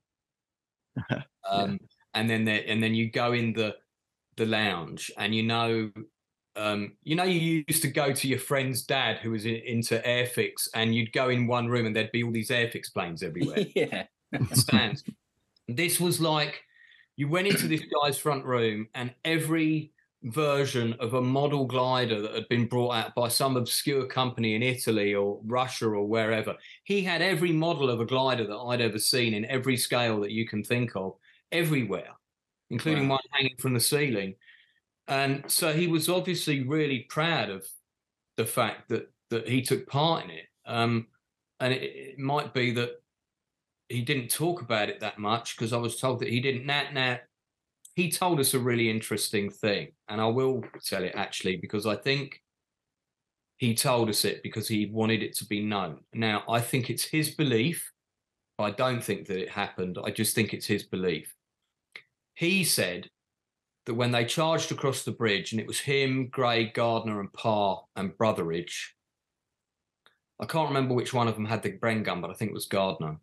um, And then there, and then you go in the the lounge, and you know, um, you know, you used to go to your friend's dad who was in, into airfix, and you'd go in one room, and there'd be all these airfix planes everywhere yeah. stands. this was like you went into this guy's front room and every version of a model glider that had been brought out by some obscure company in Italy or Russia or wherever. He had every model of a glider that I'd ever seen in every scale that you can think of, everywhere, including Wow. one hanging from the ceiling. And so he was obviously really proud of the fact that that he took part in it. Um, and it, it might be that he didn't talk about it that much because I was told that he didn't. Now, now, he told us a really interesting thing, and I will tell it actually because I think he told us it because he wanted it to be known. Now, I think it's his belief. I don't think that it happened. I just think it's his belief. He said that when they charged across the bridge, and it was him, Gray, Gardner, and Parr and Brotheridge. I can't remember which one of them had the Bren gun, but I think it was Gardner.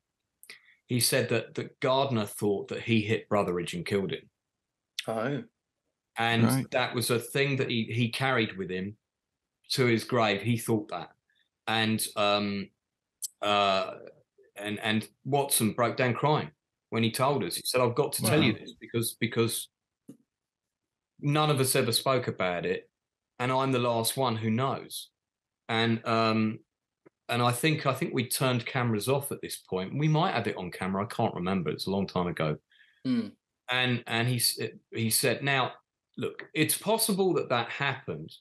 He said that that Gardner thought that he hit Brotheridge and killed him, Oh, and Right. that was a thing that he he carried with him to his grave. He thought that, and um, uh, and and Watson broke down crying when he told us. He said, "I've got to tell you this because because none of us ever spoke about it, and I'm the last one who knows." And um, and I think I think we turned cameras off at this point. We might have it on camera. I can't remember. It's a long time ago. Hmm. And and he he said, "Now, look, it's possible that that happened,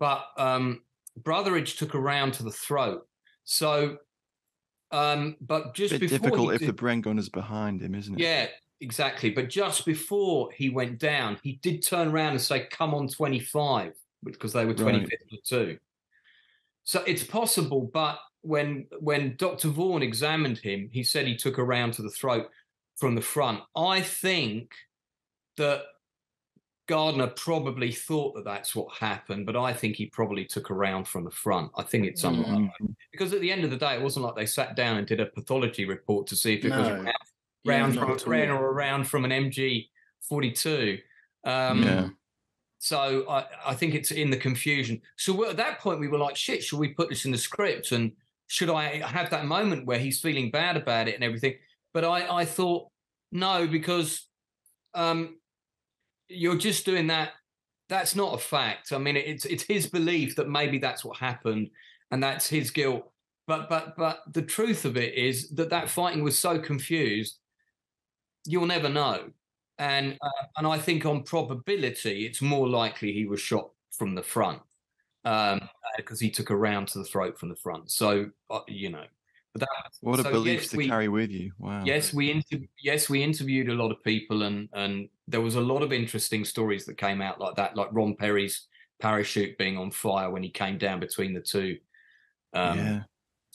but um, Brotheridge took a round to the throat. So, um, but just before difficult he if did- the Bren gun is behind him, isn't it? yeah, exactly. But just before he went down, he did turn around and say, "Come on, 25," because they were Right. 25th platoon. So it's possible, but when when Dr. Vaughan examined him, he said he took a round to the throat from the front. I think that Gardner probably thought that that's what happened, but I think he probably took a round from the front. I think it's unlikely because at the end of the day, it wasn't like they sat down and did a pathology report to see if it was No. round Yeah, round from a all. or around from an MG 42. Um, Yeah. So I, I think it's in the confusion. So we're- at that point, we were like, shit, should we put this in the script? And should I have that moment where he's feeling bad about it and everything? But I, I thought, no, because um, you're just doing that. That's not a fact. I mean, it's it's his belief that maybe that's what happened and that's his guilt. But but but the truth of it is that that fighting was so confused, you'll never know. And uh, and I think on probability, it's more likely he was shot from the front um, because he took a round to the throat from the front. So uh, you know, that What a so belief yes, to we- carry with you. Wow. Yes, we inter- yes we interviewed a lot of people, and and there was a lot of interesting stories that came out like that, like Ron Perry's parachute being on fire when he came down between the two, um, yeah.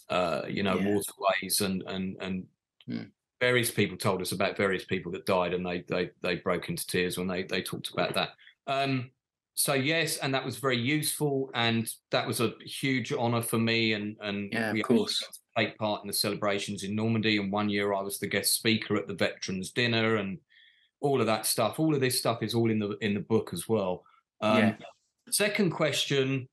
uh, you know, Yeah. waterways, and and and Hmm. various people told us about various people that died, and they they they broke into tears when they they talked about that. Um, so yes, and that was very useful, and that was a huge honor for me, and and Yeah, of course. Got to take part in the celebrations in Normandy. And one year I was the guest speaker at the veterans dinner, and all of that stuff. All of this stuff is all in the in the book as well. Um, Yeah. Second question.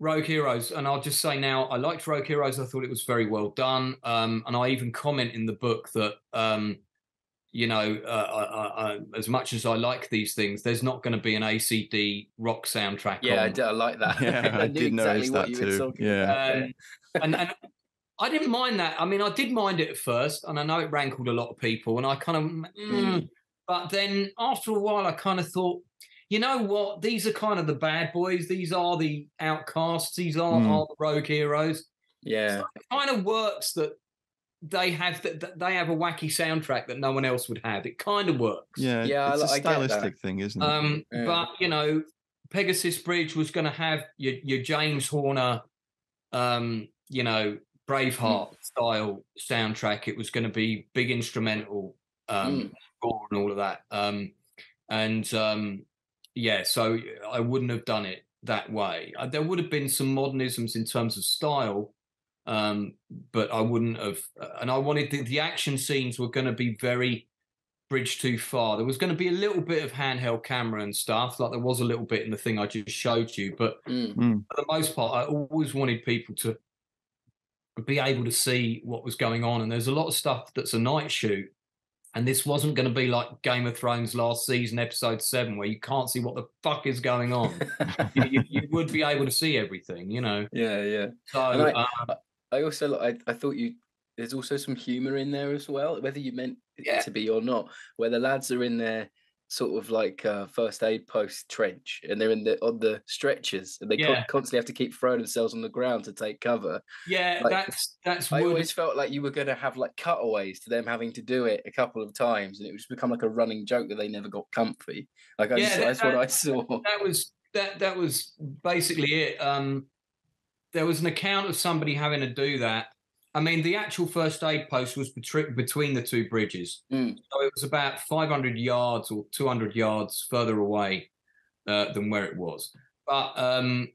Rogue Heroes, and I'll just say now, I liked Rogue Heroes. I thought it was very well done, um, and I even comment in the book that, um, you know, uh, I, I, I, as much as I like these things, there's not going to be an ACD rock soundtrack. Yeah, I, did, I like that. Yeah, I, knew did exactly notice what that you were too. talking Yeah. about. Um, and, and I didn't mind that. I mean, I did mind it at first, and I know it rankled a lot of people, and I kind of, mm, but then after a while, I kind of thought, you know what? These are kind of the bad boys. These are the outcasts. These are, Mm. are the rogue heroes. Yeah, It kind of works that they have that that they have a wacky soundtrack that no one else would have. It kind of works. Yeah. Yeah, I It's li- a I get that. stylistic thing, isn't it? Um, Yeah. but you know, Pegasus Bridge was going to have your your James Horner, um, you know, Braveheart style soundtrack. It was going to be big instrumental, um, score and all of that. Um, and um, yeah, so I wouldn't have done it that way. Uh, there would have been some modernisms in terms of style. Um, but I wouldn't have, uh, and I wanted the, the action scenes were going to be very bridge too far. There was going to be a little bit of handheld camera and stuff, like there was a little bit in the thing I just showed you. But Mm. for the most part, I always wanted people to be able to see what was going on. And there's a lot of stuff that's a night shoot. And this wasn't going to be like Game of Thrones last season, episode seven, where you can't see what the fuck is going on. you, you, you would be able to see everything, you know. yeah, yeah. So I- um, I also I, I thought you there's also some humor in there as well, whether you meant it Yeah. to be or not. Where the lads are in their sort of like uh, first aid post trench, and they're in the on the stretchers, and they con- constantly have to keep throwing themselves on the ground to take cover. yeah, like, that's that's I wood. always felt like you were going to have like cutaways to them having to do it a couple of times, and it would just become like a running joke that they never got comfy. Like I Yeah, just, that- that's what I saw. that was that that was basically it. Um, there was an account of somebody having to do that, I mean, the actual first aid post was betri- between the two bridges, Mm. so it was about 500 yards or 200 yards further away uh, than where it was. But um,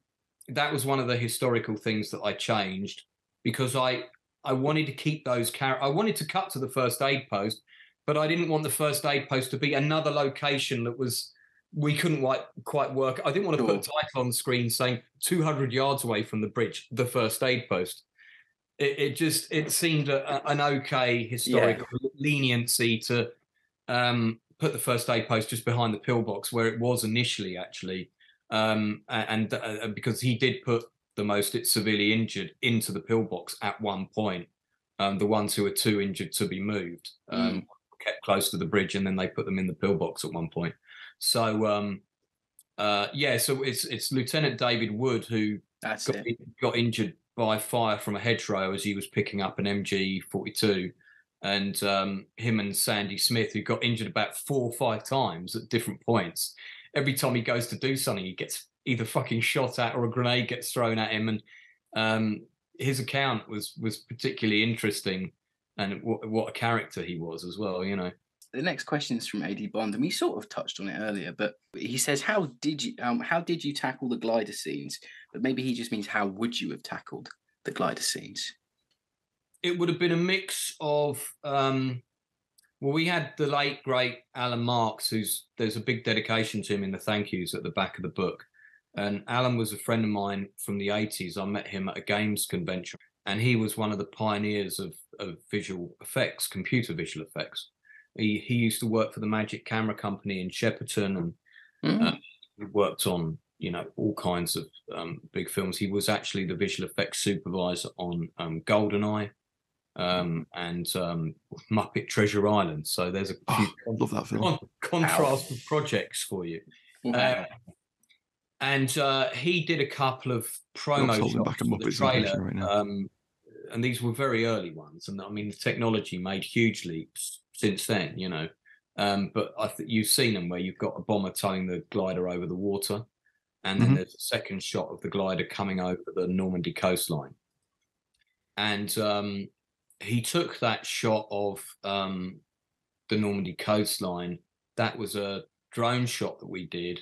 that was one of the historical things that I changed because I I wanted to keep those char- I wanted to cut to the first aid post, but I didn't want the first aid post to be another location that was we couldn't quite quite work. I didn't want to put a title on the screen saying 200 yards away from the bridge, the first aid post. It, it just it seemed a, an okay historical leniency to um, put the first aid post just behind the pillbox where it was initially actually, um, and uh, because he did put the most severely injured into the pillbox at one point. Um, the ones who were too injured to be moved um, kept close to the bridge, and then they put them in the pillbox at one point. So um, uh, yeah, so it's it's Lieutenant David Wood who got, got injured by fire from a hedgerow as he was picking up an MG 42. And um, him and Sandy Smith, who got injured about four or five times at different points. Every time he goes to do something, he gets either fucking shot at or a grenade gets thrown at him. And um, his account was was particularly interesting, and what, what a character he was as well. You know, the next question is from AD Bond, and we sort of touched on it earlier, but he says, "How did you um, how did you tackle the glider scenes?" But maybe he just means how would you have tackled the glider scenes? it would have been a mix of um well we had the late great alan marks who's there's a big dedication to him in the thank yous at the back of the book and alan was a friend of mine from the 80s i met him at a games convention and he was one of the pioneers of, of visual effects computer visual effects he, he used to work for the magic camera company in shepperton and Mm. uh, worked on you know all kinds of um, big films. He was actually the visual effects supervisor on um, Goldeneye um, and um, Muppet Treasure Island. So there's a few Oh, love that film. con- contrast of projects for you. Wow. Uh, and uh, he did a couple of promo Not shots back for the Muppets trailer, right now. um, and these were very early ones. And I mean, the technology made huge leaps since then, you know. Um, but I think you've seen them where you've got a bomber towing the glider over the water, and then Mhm. there's a second shot of the glider coming over the Normandy coastline. And um, he took that shot of um, the Normandy coastline. That was a drone shot that we did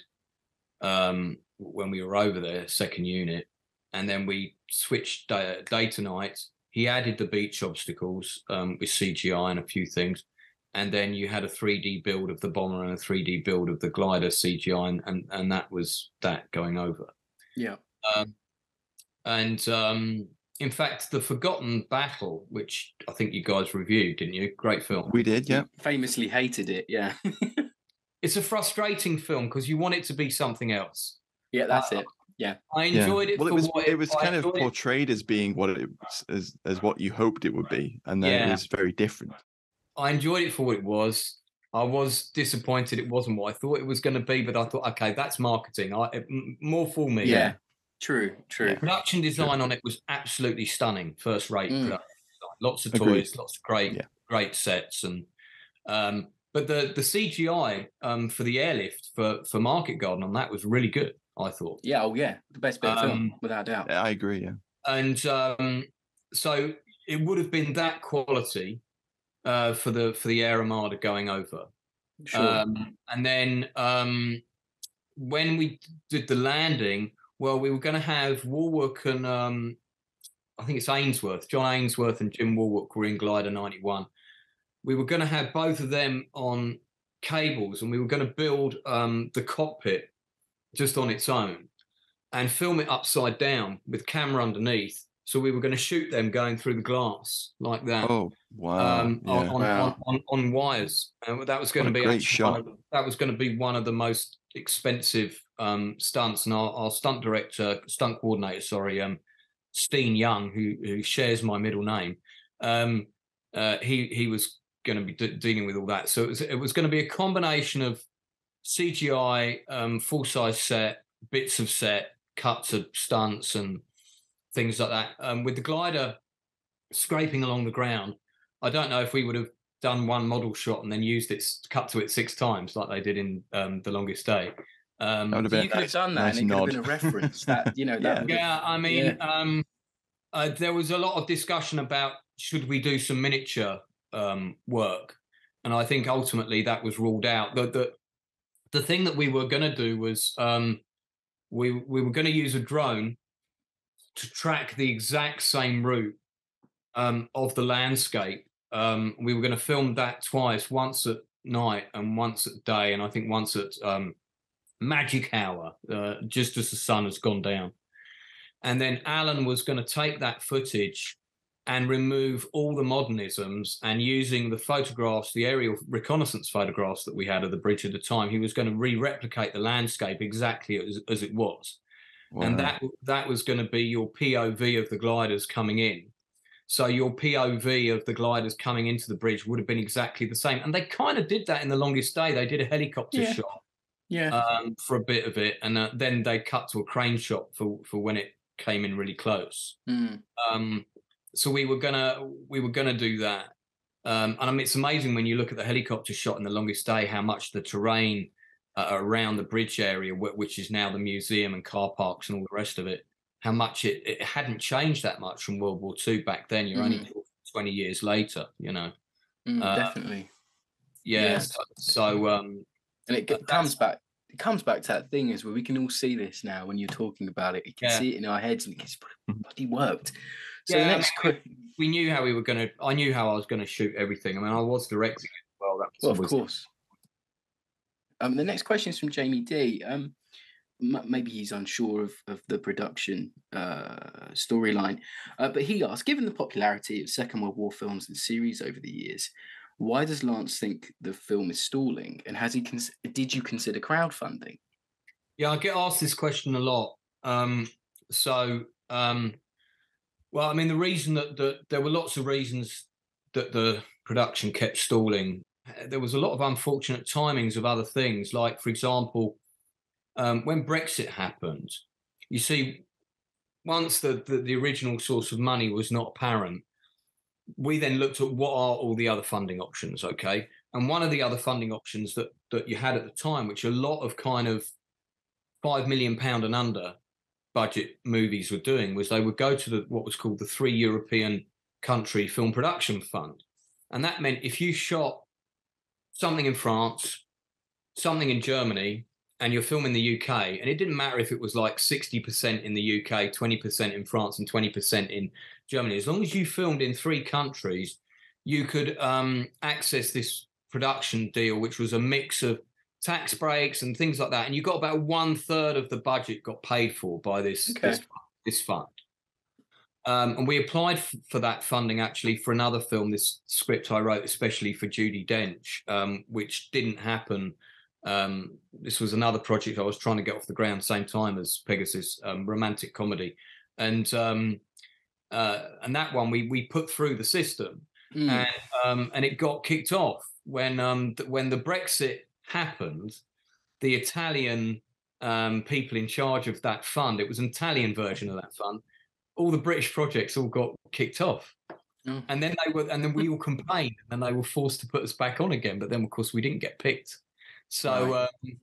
um, when we were over there, second unit, and then we switched day, day to night. He added the beach obstacles um, with CGI and a few things, and then you had a 3D build of the bomber and a 3D build of the glider CGI, and and, and that was that going over. yeah. Um, and um, in fact, the Forgotten Battle, which I think you guys reviewed, didn't you? Great film. We did, yeah. Famously hated it. Yeah. It's a frustrating film because you want it to be something else. yeah, that's Uh, it. Yeah, I Yeah. enjoyed it. Well, it was what it was kind of enjoyed it- portrayed as being what it was, as as what you hoped it would be, and then Yeah. it was very different. I enjoyed it for what it was. I was disappointed it wasn't what I thought it was going to be, but I thought, okay, that's marketing. I, it- more for me. Yeah. True. True. Yeah. Production design on it was absolutely stunning, first rate. Mm. Lots of Agreed. toys, lots of great, Yeah. great sets, and um, but the the CGI um, for the airlift for for Market Garden on that was really good. I thought. Yeah. Oh, yeah. The best bit of film, Um, without a doubt. Yeah, I agree. Yeah, and um, so it would have been that quality uh, for the for the Air Armada going over. Sure. Um, and then um, when we did the landing, well, we were going to have Wallwork and um, I think it's Ainsworth, John Ainsworth and Jim Wallwork were in Glider 91. We were going to have both of them on cables and we were going to build um, the cockpit just on its own and film it upside down with camera underneath. So we were going to shoot them going through the glass like that Oh wow! um, yeah. on, on, Wow. on, on, on wires. And that was going What to a be great one shot. of the- that was going to be one of the most expensive um, stunts. And our, our stunt director, stunt coordinator, sorry, um, Steen Young, who who shares my middle name, um, uh, he he was going to be de- dealing with all that. So it was it was going to be a combination of CGI, um, full size set, bits of set, cuts of stunts, and things like that. Um, with the glider scraping along the ground, I don't know if we would have done one model shot and then used it, cut to it six times like they did in um, The Longest Day. Um, That would have So been you could have done that, nice and it could have nod. been a reference. That you know, that Yeah. would have- yeah, I mean, um, uh, there was a lot of discussion about should we do some miniature um, work, and I think ultimately that was ruled out. The the, the thing that we were going to do was um, we we were going to use a drone to track the exact same route um, of the landscape. Um, we were going to film that twice, once at night and once at day, and I think once at um, magic hour, uh, just as the sun has gone down. And then Alan was going to take that footage and remove all the modernisms and using the photographs, the aerial reconnaissance photographs that we had of the bridge at the time, he was going to re-replicate the landscape exactly as, as it was. Wow. And that that was going to be your POV of the gliders coming in. So your POV of the gliders coming into the bridge would have been exactly the same. And they kind of did that in the longest day. They did a helicopter Yeah. shot Yeah. um, for a bit of it, and uh, then they cut to a crane shot for for when it came in really close. Mm. Um, so we were gonna we were gonna do that. Um, and I mean, it's amazing when you look at the helicopter shot in the longest day, how much the terrain uh, around the bridge area, which is now the museum and car parks and all the rest of it, how much it, it hadn't changed that much from World War II back then. You're only 20 years later, you know. Mm, Uh, definitely. Yeah. Yeah. So, so um, And it comes back. It comes back to that thing is where we can all see this now when you're talking about it. You can Yeah. see it in our heads and it's Mhm. bloody worked. So Yeah, I next mean, que- we knew how we were going to. I knew how I was going to shoot everything. I mean, I was directing it well. That was well, of course. Um, the next question is from Jamie D. Um, m- maybe he's unsure of, of the production uh, storyline, uh, but he asked, given the popularity of Second World War films and series over the years, why does Lance think the film is stalling? And has he cons- did you consider crowdfunding? Yeah, I get asked this question a lot. Um, so, um, well, I mean, the reason that, that there were lots of reasons that the production kept stalling. Uh, There was a lot of unfortunate timings of other things, like, for example, um, when Brexit happened. You see, once the, the the original source of money was not apparent, we then looked at what are all the other funding options. Okay, and one of the other funding options that that you had at the time, which a lot of kind of five million pound and under budget movies were doing was they would go to the what was called the three European country film production fund. And that meant if you shot something in France, something in Germany, and you're filming the UK, and it didn't matter if it was like 60% in the UK, 20% in France, and 20% in Germany, as long as you filmed in three countries, you could um, access this production deal, which was a mix of tax breaks and things like that. And you got about one third of the budget got paid for by this Okay. this, this fund. Um, and we applied f- for that funding actually for another film, this script I wrote especially for Judi Dench, um, which didn't happen. Um, this was another project I was trying to get off the ground, same time as Pegasus, um, romantic comedy, and um, uh, and that one we we put through the system, Mm, and um, and it got kicked off when um th- when the Brexit happened. The Italian um, people in charge of that fund, it was an Italian version of that fund. All the British projects all got kicked off, Oh. and then they were, and then we all complained, and then they were forced to put us back on again. But then, of course, we didn't get picked. So, Right. um,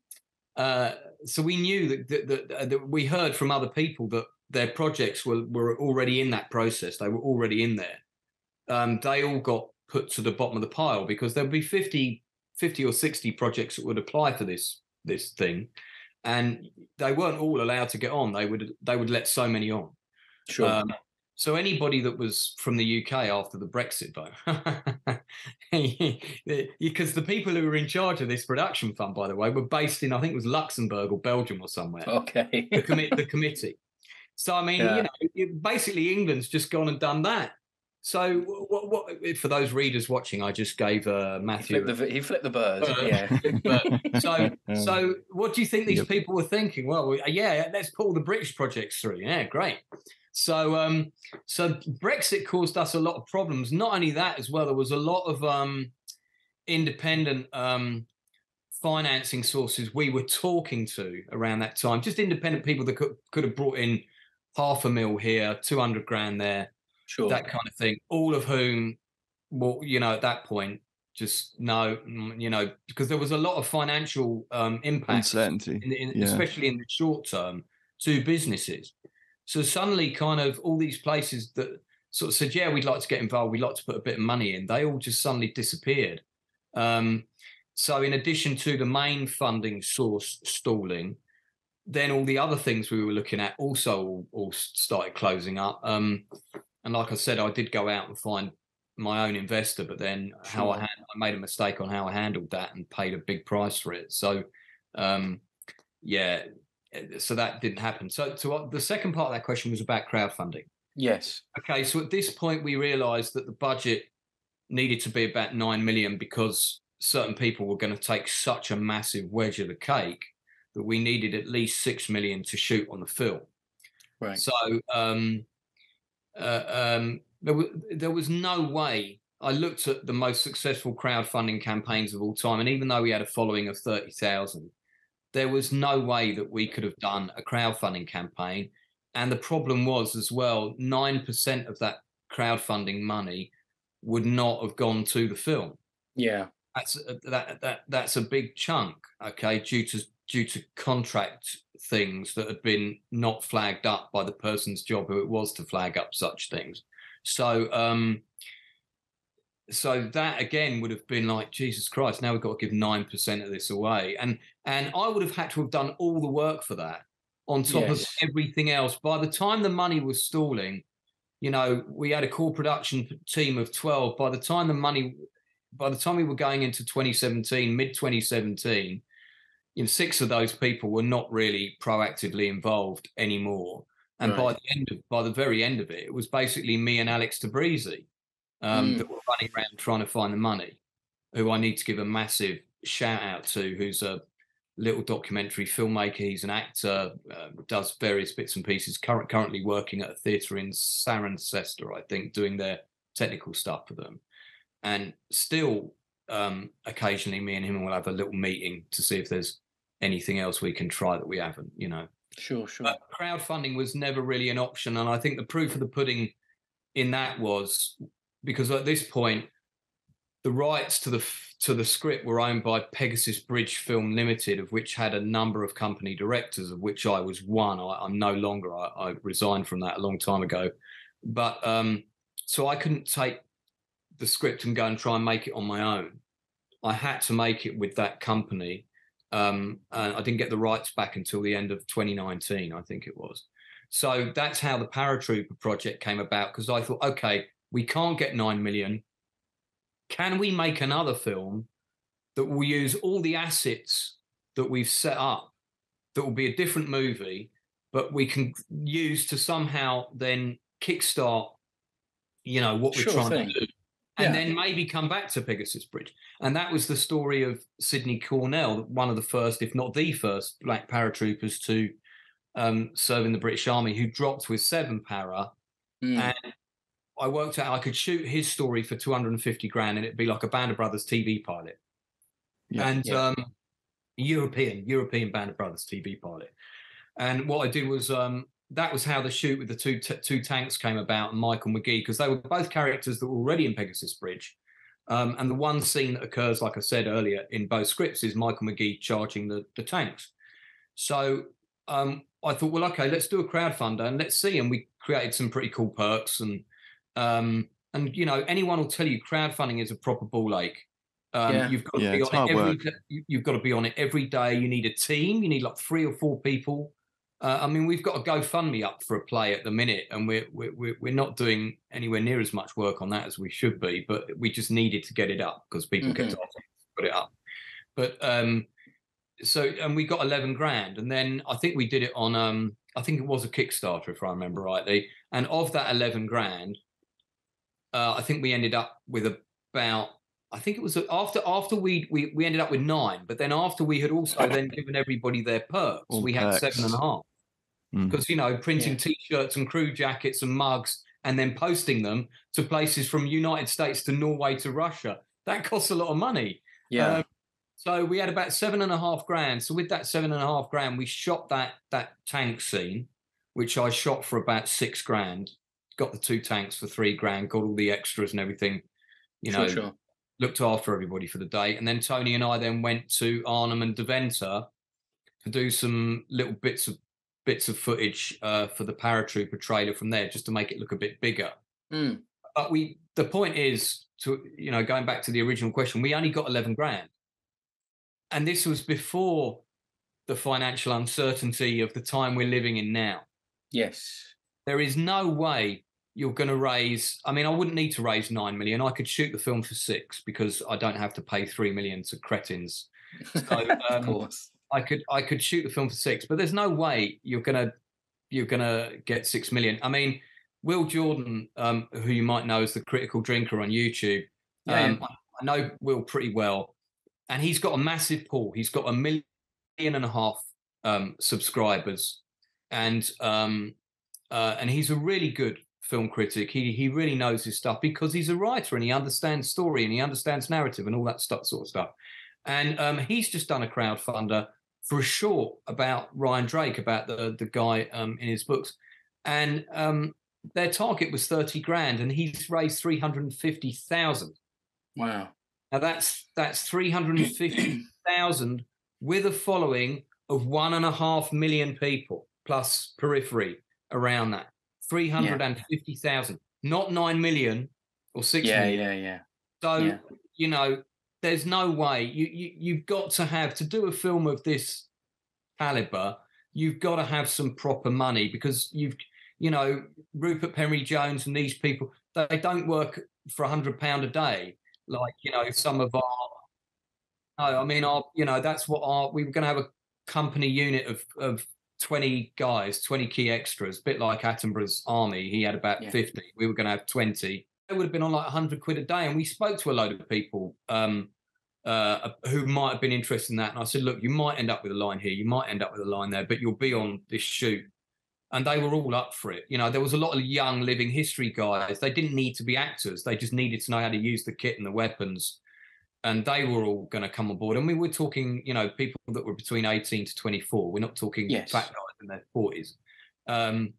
uh, so we knew that, that, that, uh, that we heard from other people that their projects were were already in that process. They were already in there um, they all got put to the bottom of the pile because there'd be 50, 50 or 60 projects that would apply for this this thing and they weren't all allowed to get on they would they would let so many on sure. um, so anybody that was from the uk after the brexit vote because the people who were in charge of this production fund by the way were based in i think it was luxembourg or belgium or somewhere okay. the, commit, the committee. So I mean, Yeah. you know, basically England's just gone and done that. So what, what for those readers watching, I just gave uh, he, Matthew. flipped the, he flipped the bird. Uh, yeah. so so what do you think these Yep. people were thinking? Well, we- yeah, let's pull the British projects through. Yeah, great. So um so Brexit caused us a lot of problems. Not only that, as well, there was a lot of um independent um financing sources we were talking to around that time. Just independent people that could could have brought in half a mil here, two hundred grand there, Sure. that kind of thing. All of whom, well, you know, at that point, just no, mm, you know, because there was a lot of financial um, impact, Uncertainty. in, in, yeah. especially in the short term, to businesses. So suddenly, kind of all these places that sort of said, "Yeah, we'd like to get involved. We'd like to put a bit of money in," they all just suddenly disappeared. Um, so, in addition to the main funding source stalling, then all the other things we were looking at also all, all started closing up. Um, and like I said, I did go out and find my own investor, but then how I, Sure. hand, I made a mistake on how I handled that and paid a big price for it. So, um, yeah, eh, so that didn't happen. So, to what the second part of that question was about crowdfunding. Yes. Okay, so at this point, we realised that the budget needed to be about nine million because certain people were going to take such a massive wedge of the cake that we needed at least six million to shoot on the film. Right. So um, uh, um, there, was, there was no way. I looked at the most successful crowdfunding campaigns of all time, and even though we had a following of thirty thousand, there was no way that we could have done a crowdfunding campaign. And the problem was as well, nine percent of that crowdfunding money would not have gone to the film. Yeah. That's a, that that that's a big chunk, okay, due to due to contract things that had been not flagged up by the person's job who it was to flag up such things. So um so that again would have been like Jesus Christ, now we've got to give nine percent of this away. And and I would have had to have done all the work for that on top Yes. of everything else. By the time the money was stalling, you know, we had a core production team of 12. By the time the money, by the time we were going into 2017, mid 2017, you know, six of those people were not really proactively involved anymore. And by the end of, by the very end of it, it was basically me and Alex Tabrizi um, Mm. that were running around trying to find the money. Who I need to give a massive shout out to, who's a little documentary filmmaker. He's an actor, uh, does various bits and pieces. Current, currently working at a theatre in Cirencester, I think, doing their technical stuff for them. And still, um, occasionally, me and him will have a little meeting to see if there's anything else we can try that we haven't. You know, Sure. Sure. but crowdfunding was never really an option, and I think the proof of the pudding in that was because at this point, the rights to the to the script were owned by Pegasus Bridge Film Limited, of which had a number of company directors, of which I was one. I, I'm no longer. I, I resigned from that a long time ago, but um, so I couldn't take the script and go and try and make it on my own. I had to make it with that company. Um, and I didn't get the rights back until the end of 2019, I think it was. So that's how the Paratrooper project came about because I thought, okay, we can't get 9 million. Can we make another film that will use all the assets that we've set up, that will be a different movie, but we can use to somehow then kickstart, you know, what we're Sure trying thing. to do and Yeah. then maybe come back to Pegasus Bridge. And that was the story of Sidney Cornell, one of the first, if not the first, black paratroopers to um, serve in the British Army, who dropped with seven para. Mm. And I worked out I could shoot his story for 250 grand and it'd be like a Band of Brothers TV pilot. Yeah. and Yeah. um, European, European Band of Brothers TV pilot. And what I did was um, that was how the shoot with the two t- two tanks came about, and Michael McGee, because they were both characters that were already in Pegasus Bridge. Um, and the one scene that occurs, like I said earlier, in both scripts is Michael McGee charging the, the tanks. So um, I thought, well, okay, let's do a crowdfunder and let's see. And we created some pretty cool perks and um, and you know anyone will tell you crowdfunding is a proper ball ache. Um, Yeah. You've got to Yeah, be it's on it every. work. You've got to be on it every day. You need a team. You need like three or four people. Uh, I mean, we've got a GoFundMe up for a play at the minute, and we're we're we're we're not doing anywhere near as much work on that as we should be. But we just needed to get it up because people kept Mhm. asking to put it up. But um, so and we got eleven grand, and then I think we did it on um, I think it was a Kickstarter if I remember rightly, and of that eleven grand, uh, I think we ended up with about I think it was after after we we we ended up with nine, but then after we had also then given everybody their perks, All we had seven and a Mm. because you know printing Yeah. t-shirts and crew jackets and mugs and then posting them to places from United States to Norway to Russia that costs a lot of money. yeah. Um, so we had about seven and a half grand. So with that seven and a half grand, we shot that that tank scene, which I shot for about six grand. Got the two tanks for three grand. Got all the extras and everything. You sure. know, Sure. Looked after everybody for the day. And then Tony and I then went to Arnhem and Deventer to do some little bits of bits of footage uh, for the paratrooper trailer from there just to make it look a bit bigger. Mm. But we, the point is to you know going back to the original question, we only got eleven grand, and this was before the financial uncertainty of the time we're living in now. Yes. There is no way you're going to raise. I mean, I wouldn't need to raise nine million. I could shoot the film for six because I don't have to pay three million to cretins. So, of um, course. I could I could shoot the film for six, but there's no way you're gonna you're gonna get six million. I mean, Will Jordan, um, who you might know as the Critical Drinker on YouTube, Yeah, um, I I know Will pretty well, and he's got a massive pool. He's got a million and a half um, subscribers, and um, uh, and he's a really good film critic. He he really knows his stuff because he's a writer and he understands story and he understands narrative and all that stuff sort of stuff. And um, he's just done a crowdfunder for a short about Ryan Drake, about the the guy um, in his books, and um, their target was thirty grand, and he's raised three hundred and fifty thousand. Wow. Now that's that's three hundred and fifty thousand with a following of one and a half million people plus periphery around that. Three hundred and fifty thousand, not nine million or six Yeah, million. yeah, yeah. So yeah. you know, there's no way you, you you've got to have to do a film of this caliber. You've got to have some proper money because you've you know Rupert Penry Jones and these people they don't work for a hundred pound a day like you know some of our. No, I mean our you know that's what our we were going to have a company unit of of 20 guys 20 key extras bit like attenborough's army. He had about Yeah. 50 we were going to have 20 it would have been on like 100 quid a day and we spoke to a load of people um uh who might have been interested in that and i said look you might end up with a line here you might end up with a line there but you'll be on this shoot. And they were all up for it. You know there was a lot of young living history guys. They didn't need to be actors they just needed to know how to use the kit and the weapons and they were all going to come on board and we were talking you know people that were between 18 to 24 we're not talking Yes. fat guys in their 40s um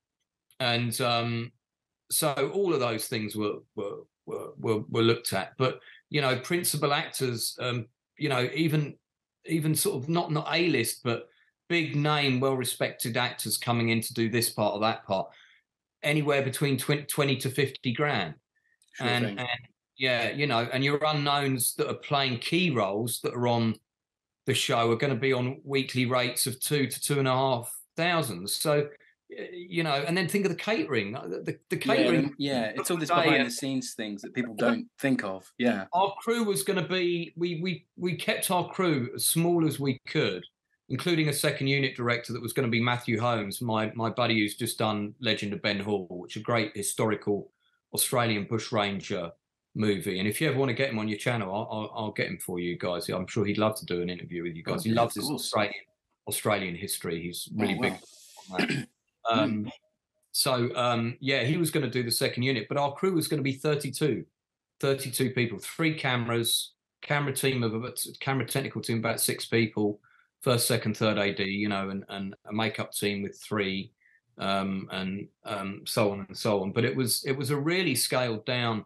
and um so all of those things were were were, were, were looked at. But you know principal actors um you know even even sort of not not a list but big name well respected actors coming in to do this part or that part anywhere between 20, 20 to 50 grand. Sure and, and yeah, you know, and your unknowns that are playing key roles that are on the show are going to be on weekly rates of two to two and a half thousand. So, you know, and then think of the catering. uh, The, the, yeah, catering. and- yeah, it's all this behind the scenes things that people don't think of. Yeah. Our crew was going to be. We we we kept our crew as small as we could, including a second unit director that was going to be Matthew Holmes, my my buddy who's just done Legend of Ben Hall, which is a great historical Australian bushranger movie. And if you ever want to get him on your channel, I'll, I'll, I'll get him for you guys. I'm sure he'd love to do an interview with you guys. Oh, he loves his. Australian Australian history. He's really Oh, big wow. on that. Um, so um, yeah, he was going to do the second unit, but our crew was going to be 32, 32 people, three cameras, camera team of about camera technical team about six people, first, second, third AD, you know, and and a makeup team with three, um, and um, so on and so on. But it was it was a really scaled down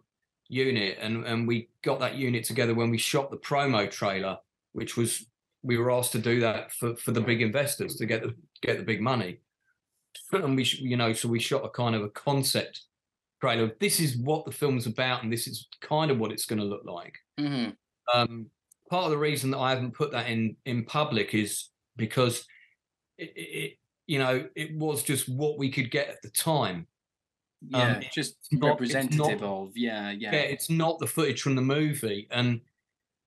unit, and and we got that unit together when we shot the promo trailer, which was we were asked to do that for for the big investors to get the get the big money. And we you know so we shot a kind of a concept trailer. This is what the film's about and this is kind of what it's going to look like. Hmm um part of the reason that i haven't put that in in public is because it it- you know it was just what we could get at the time Yeah, Um, just not- representative not- of. Yeah, yeah. yeah it's not the footage from the movie and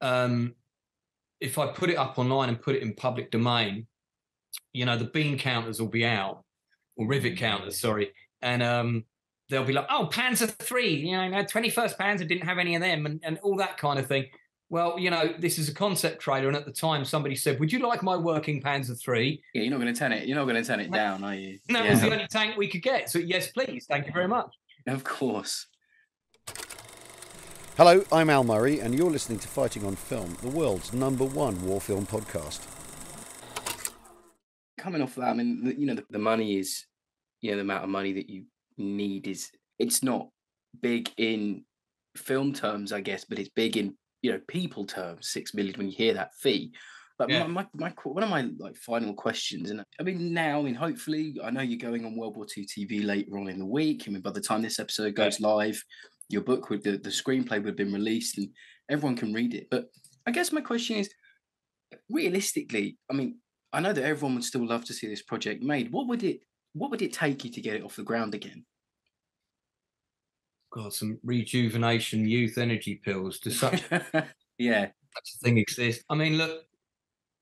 um if i put it up online and put it in public domain you know the bean counters will be out or rivet counters sorry and um they'll be like oh panzer 3 you know no, 21st panzer didn't have any of them and, and all that kind of thing well you know this is a concept trailer and at the time somebody said would you like my working panzer 3 Yeah, you're not going to turn it. You're not going to turn it down, are you? and that yeah, was the only tank we could get so yes please thank you very much of course. Hello, I'm Al Murray, and you're listening to Fighting on Film, the world's number one war film podcast. Coming off that, I mean, the, you know, the, the money is, you know, the amount of money that you need is. It's not big in film terms, I guess, but it's big in you know people terms. Six million when you hear that fee. but Yeah. my, my, my one of my like final questions, and I mean now, I mean hopefully, I know you're going on World War II TV later on in the week. I mean by the time this episode goes live, your book with the the screenplay would have been released, and everyone can read it. But I guess my question is, realistically, I mean, I know that everyone would still love to see this project made. What would it What would it take you to get it off the ground again? God, some rejuvenation youth energy pills. Does such yeah, such a thing exist? I mean, look,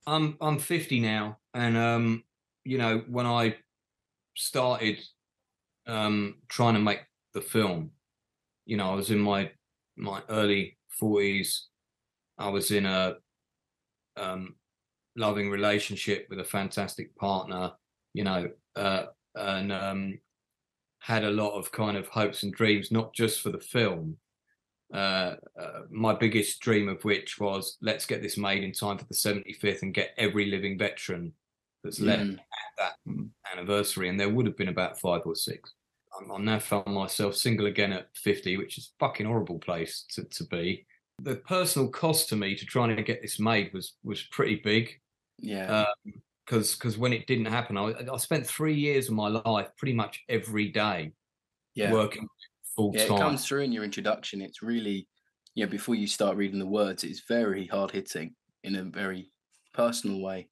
I'm I'm 50 now, and um, you know, when I started um trying to make the film, you know, I was in my my early 40s. I was in a um loving relationship with a fantastic partner, you know, uh, and um had a lot of kind of hopes and dreams, not just for the film. Uh, uh, my biggest dream of which was let's get this made in time for the 75th and get every living veteran that's left Mm. at that anniversary. And there would have been about five or six. I'm, I'm now found myself single again at 50, which is a fucking horrible place to, to be. The personal cost to me to trying to get this made was was pretty big yeah, because because when it didn't happen, I, I spent three years of my life pretty much every day yeah. working full Yeah, it comes through in your introduction. It's really, yeah, before you start reading the words, it's very hard hitting in a very personal way.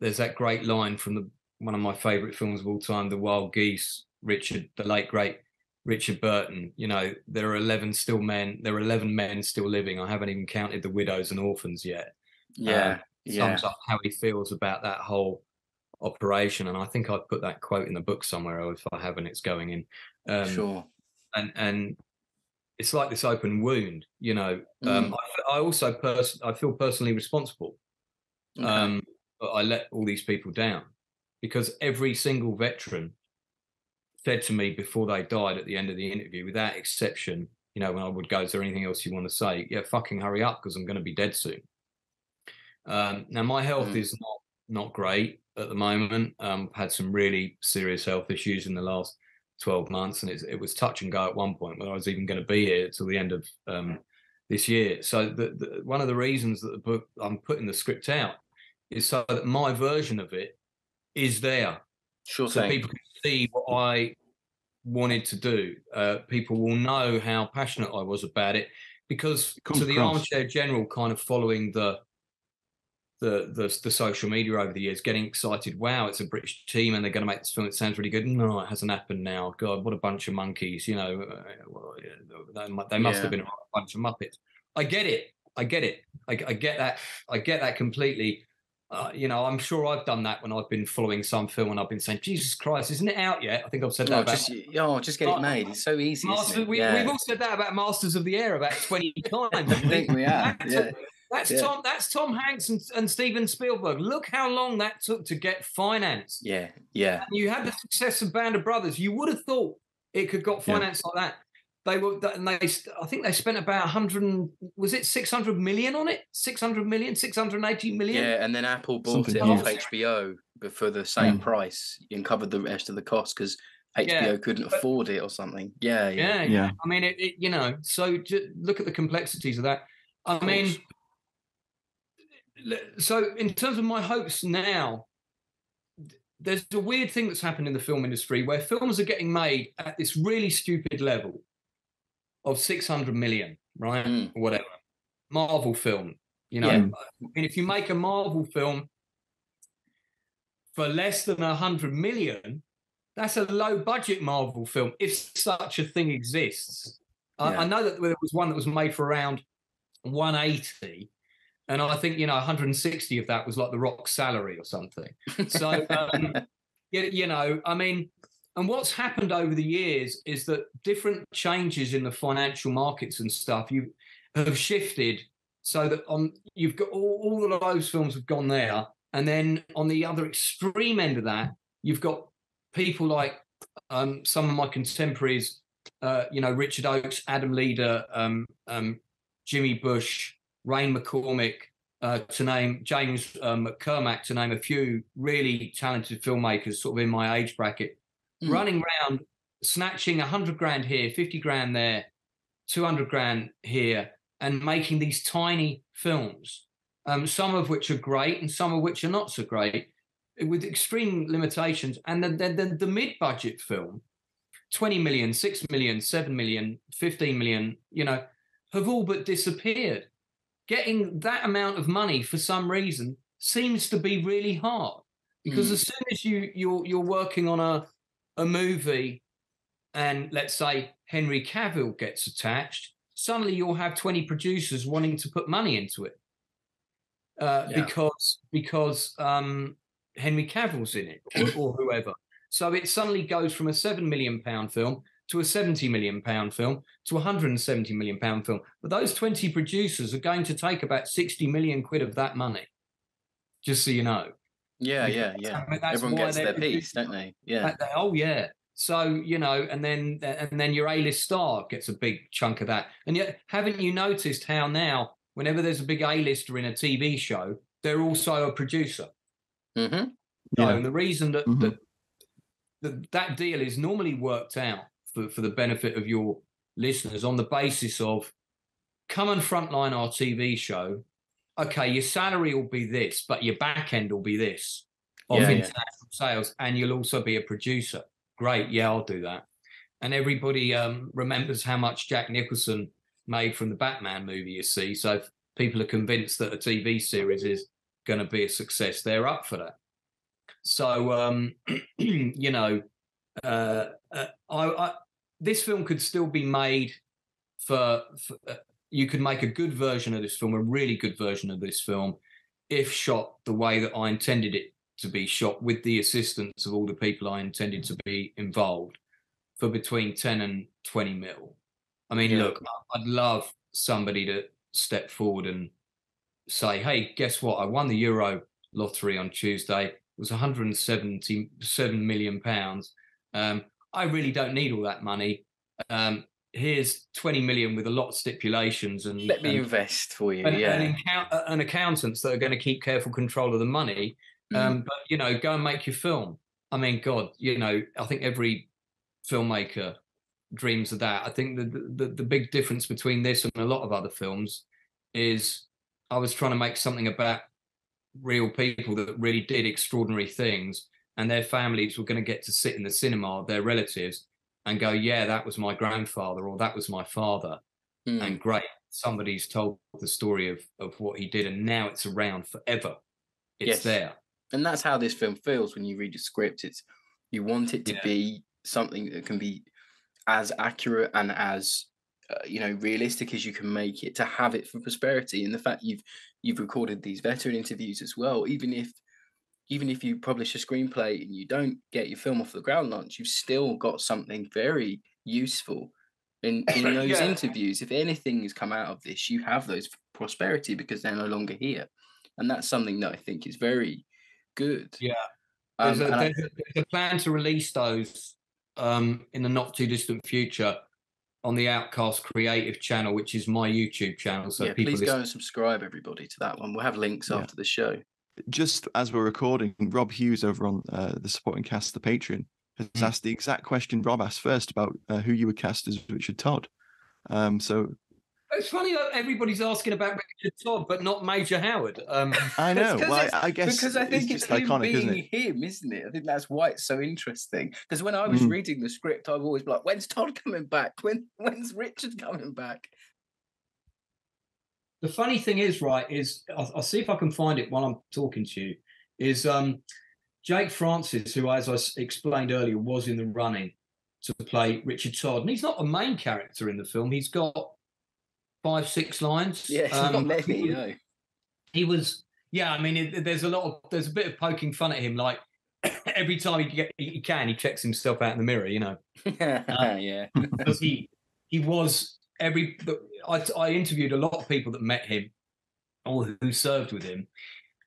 There's that great line from the one of my favourite films of all time, The Wild Geese. Richard, the late great Richard Burton. You know, there are eleven still men. There are eleven men still living. I haven't even counted the widows and orphans yet. Yeah, um, yeah, Sums up how he feels about that whole operation. And I think I put that quote in the book somewhere, or if I haven't, it's going in. Um, sure. and and it's like this open wound you know Mm. um I, I also pers- i feel personally responsible Okay. um but i let all these people down because every single veteran said to me before they died at the end of the interview without exception you know when i would go is there anything else you want to say yeah fucking hurry up because i'm going to be dead soon um now my health Mm. is not not great at the moment um I've had some really serious health issues in the last 12 months and it was touch and go at one point whether I was even going to be here till the end of um, this year. So the, the, one of the reasons that the book I'm putting the script out is so that my version of it is there sure so thing. people can see what I wanted to do. Uh, people will know how passionate I was about it because Comes to the armchair general, kind of following the, the the the social media over the years, getting excited. Wow, it's a British team and they're going to make this film. It sounds really good. No, it hasn't happened now. God, what a bunch of monkeys! You know, uh, they, must Yeah. have been a bunch of muppets. I get it. I get it. I, I get that. I get that completely. Uh, you know, I'm sure I've done that when I've been following some film and I've been saying, "Jesus Christ, isn't it out yet?" I think I've said that Oh, about just, oh, just get it made. It's so easy. isn't it? we, yeah. We've all said that about Masters of the Air about 20 times. I think we have. Yeah. That's Yeah. Tom. That's Tom Hanks and, and Steven Spielberg. Look how long that took to get financed. Yeah, yeah, You had the success of Band of Brothers. You would have thought it could got Yeah. financed like that. They were, and they, I think they spent about 100. Was it 600 million on it? 600 million, 680 million. yeah. And then Apple bought Something it off. HBO for the same Mm. price and covered the rest of the cost because HBO Yeah, couldn't but- afford it or something. Yeah, yeah. yeah, Yeah. I mean, it, it, you know, so ju- look at the complexities of that. I Of mean, course. l- so in terms of my hopes now, there's a weird thing that's happened in the film industry where films are getting made at this really stupid level of 600 million, right? Mm. Or whatever. Marvel film, you know. Yeah. Mean, if you make a Marvel film for less than 100 million, that's a low budget Marvel film, if such a thing exists. I, I know that there was one that was made for around 180, and I think you know 160 of that was like the rock salary or something. So um, you, you know, I mean, and what's happened over the years is that different changes in the financial markets and stuff you have shifted so that on you've got all, all of those films have gone there, and then on the other extreme end of that, you've got people like um, some of my contemporaries, uh, you know, Richard Oakes, Adam Leader, um, um, Jimmy Bush, Rain McCormick, uh, to name James um, McCormack, to name a few really talented filmmakers, sort of in my age bracket, Mm. running around snatching a hundred grand here, fifty grand there, two hundred grand here, and making these tiny films um, some of which are great and some of which are not so great, with extreme limitations. And then the, the, the mid-budget film, 20 million, 6 million, 7 million, 15 million, you know, have all but disappeared. Getting that amount of money for some reason seems to be really hard because Mm. as soon as you you're you're working on a a movie and let's say Henry Cavill gets attached, suddenly you'll have 20 producers wanting to put money into it. Uh, Yeah. because because um, Henry Cavill's in it or, or whoever. So it suddenly goes from a seven million pound film to a 70 million pound film to a 170 million pound film. But those 20 producers are going to take about 60 million quid of that money. Just so you know. Yeah, Because yeah, yeah. I mean, Everyone gets their piece, don't they? Yeah. that- that- oh yeah. So you know, and then and then your A-list star gets a big chunk of that. And yet, haven't you noticed how now, whenever there's a big A-lister in a TV show, they're also a producer. hmm So, Yeah. and the reason that, Mhm. that that that deal is normally worked out for, for the benefit of your listeners on the basis of come and frontline our TV show. Okay, your salary will be this, but your back end will be this of Yeah, yeah. international sales, and you'll also be a producer. Great, yeah, I'll do that. And everybody um, remembers how much Jack Nicholson made from the Batman movie, you see. So if people are convinced that a TV series is going to be a success, they're up for that. So, um, you know, uh, uh, I, I, this film could still be made for, for uh, you could make a good version of this film, a really good version of this film, if shot the way that I intended it to be shot, with the assistance of all the people I intended to be involved, for between ten and twenty mil. I mean, Yeah. look, I'd love somebody to step forward and say, "Hey, guess what? I won the Euro lottery on Tuesday. It was 177 million pounds. Um, I really don't need all that money. Um, here's 20 million with a lot of stipulations and Let me and, invest for you. and, yeah. and, account, uh, and accountants that are going to keep careful control of the money. Mm. Um, but you know, go and make your film. I mean, God, you know, I think every filmmaker dreams of that. I think the, the the big difference between this and a lot of other films is I was trying to make something about real people that really did extraordinary things, and their families were going to get to sit in the cinema, their relatives, and go, "Yeah, that was my grandfather, or that was my father." Mm. and great somebody's told the story of of what he did and now it's around forever it's Yes. there and that's how this film feels when you read the script it's you want it to Yeah. be something that can be as accurate and as uh, you know realistic as you can make it to have it for prosperity and the fact you've you've recorded these veteran interviews as well even if even if you publish a screenplay and you don't get your film off the ground launch you've still got something very useful in in those Yeah. interviews if anything has come out of this you have those for prosperity because they're no longer here and that's something that i think is very good Yeah. um, there's, a, there's, a, there's a plan to release those um in the not too distant future on the outcast creative channel which is my youtube channel so yeah, people please go and subscribe everybody to that one we'll have links Yeah. after the show just as we're recording, Rob Hughes over on uh, the supporting cast, the Patreon, has Mm. asked the exact question Rob asked first about uh, who you would cast as Richard Todd. Um, so it's funny that everybody's asking about Richard Todd but not Major Howard um I know. Well, I, I guess because I think it's it's, him iconic, being isn't it? him, isn't it? I think that's why it's so interesting. Because when I was Mm. reading the script, I've always been like, "When's Todd coming back? When when's Richard coming back?" The funny thing is, right, is I'll, I'll see if I can find it while I'm talking to you. Is um, Jake Francis, who, as I explained earlier, was in the running to play Richard Todd, and he's not a main character in the film. He's got five, six lines. Yeah, Um, not many. he, was- No. he was, yeah. I mean, it, there's a lot of there's a bit of poking fun at him. Like every time he get he can, he checks himself out in the mirror. You know, Yeah, yeah. because he he was every I, I interviewed a lot of people that met him or who served with him.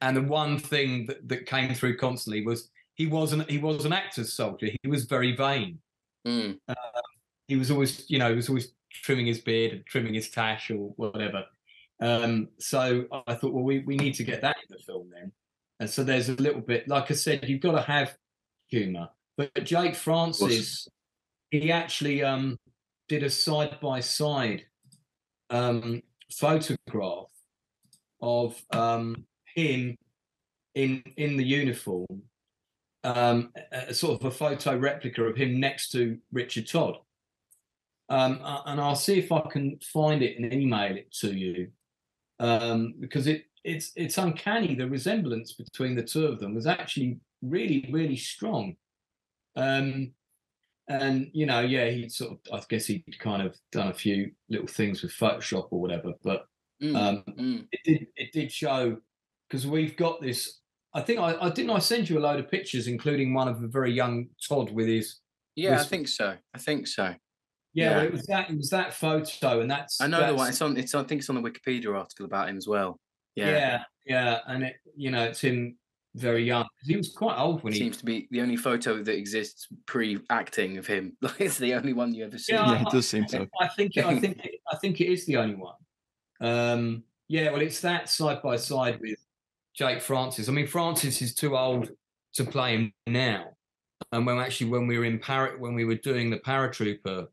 And the one thing that, that came through constantly was he wasn't he was an actor's soldier. He was very vain. Mm. he was always you know he was always trimming his beard and trimming his tash or whatever. Um so i thought well we, we need to get that in the film then. And so there's a little bit like i said you've got to have humor but jake francis he actually um did a side by side photograph of um, him in in the uniform, um, a, a sort of a photo replica of him next to Richard Todd. Um, and I'll see if I can find it and email it to you um, because it it's it's uncanny. The resemblance between the two of them was actually really really strong. Um, and you know, yeah, he sort of I guess he'd kind of done a few little things with Photoshop or whatever, but Mm, um, mm. it did it did show because we've got this. I think I, I didn't I send you a load of pictures, including one of a very young Todd with his Yeah, I think so. I think so. yeah. well, it was that it was that photo, and that's I know the one. It's on. It's. I think it's on the Wikipedia article about him as well. Yeah. Yeah. yeah, and it you know it's him very young. he was quite old when he Seems to be the only photo that exists pre-acting of him. Like it's the only one you ever see. Yeah, Yeah, it does seem so. I think I think it, I think it is the only one. Um, yeah, well, it's that side by side with Jake Francis. I mean, Francis is too old to play him now. And when actually when we were in para, when we were doing the paratrooper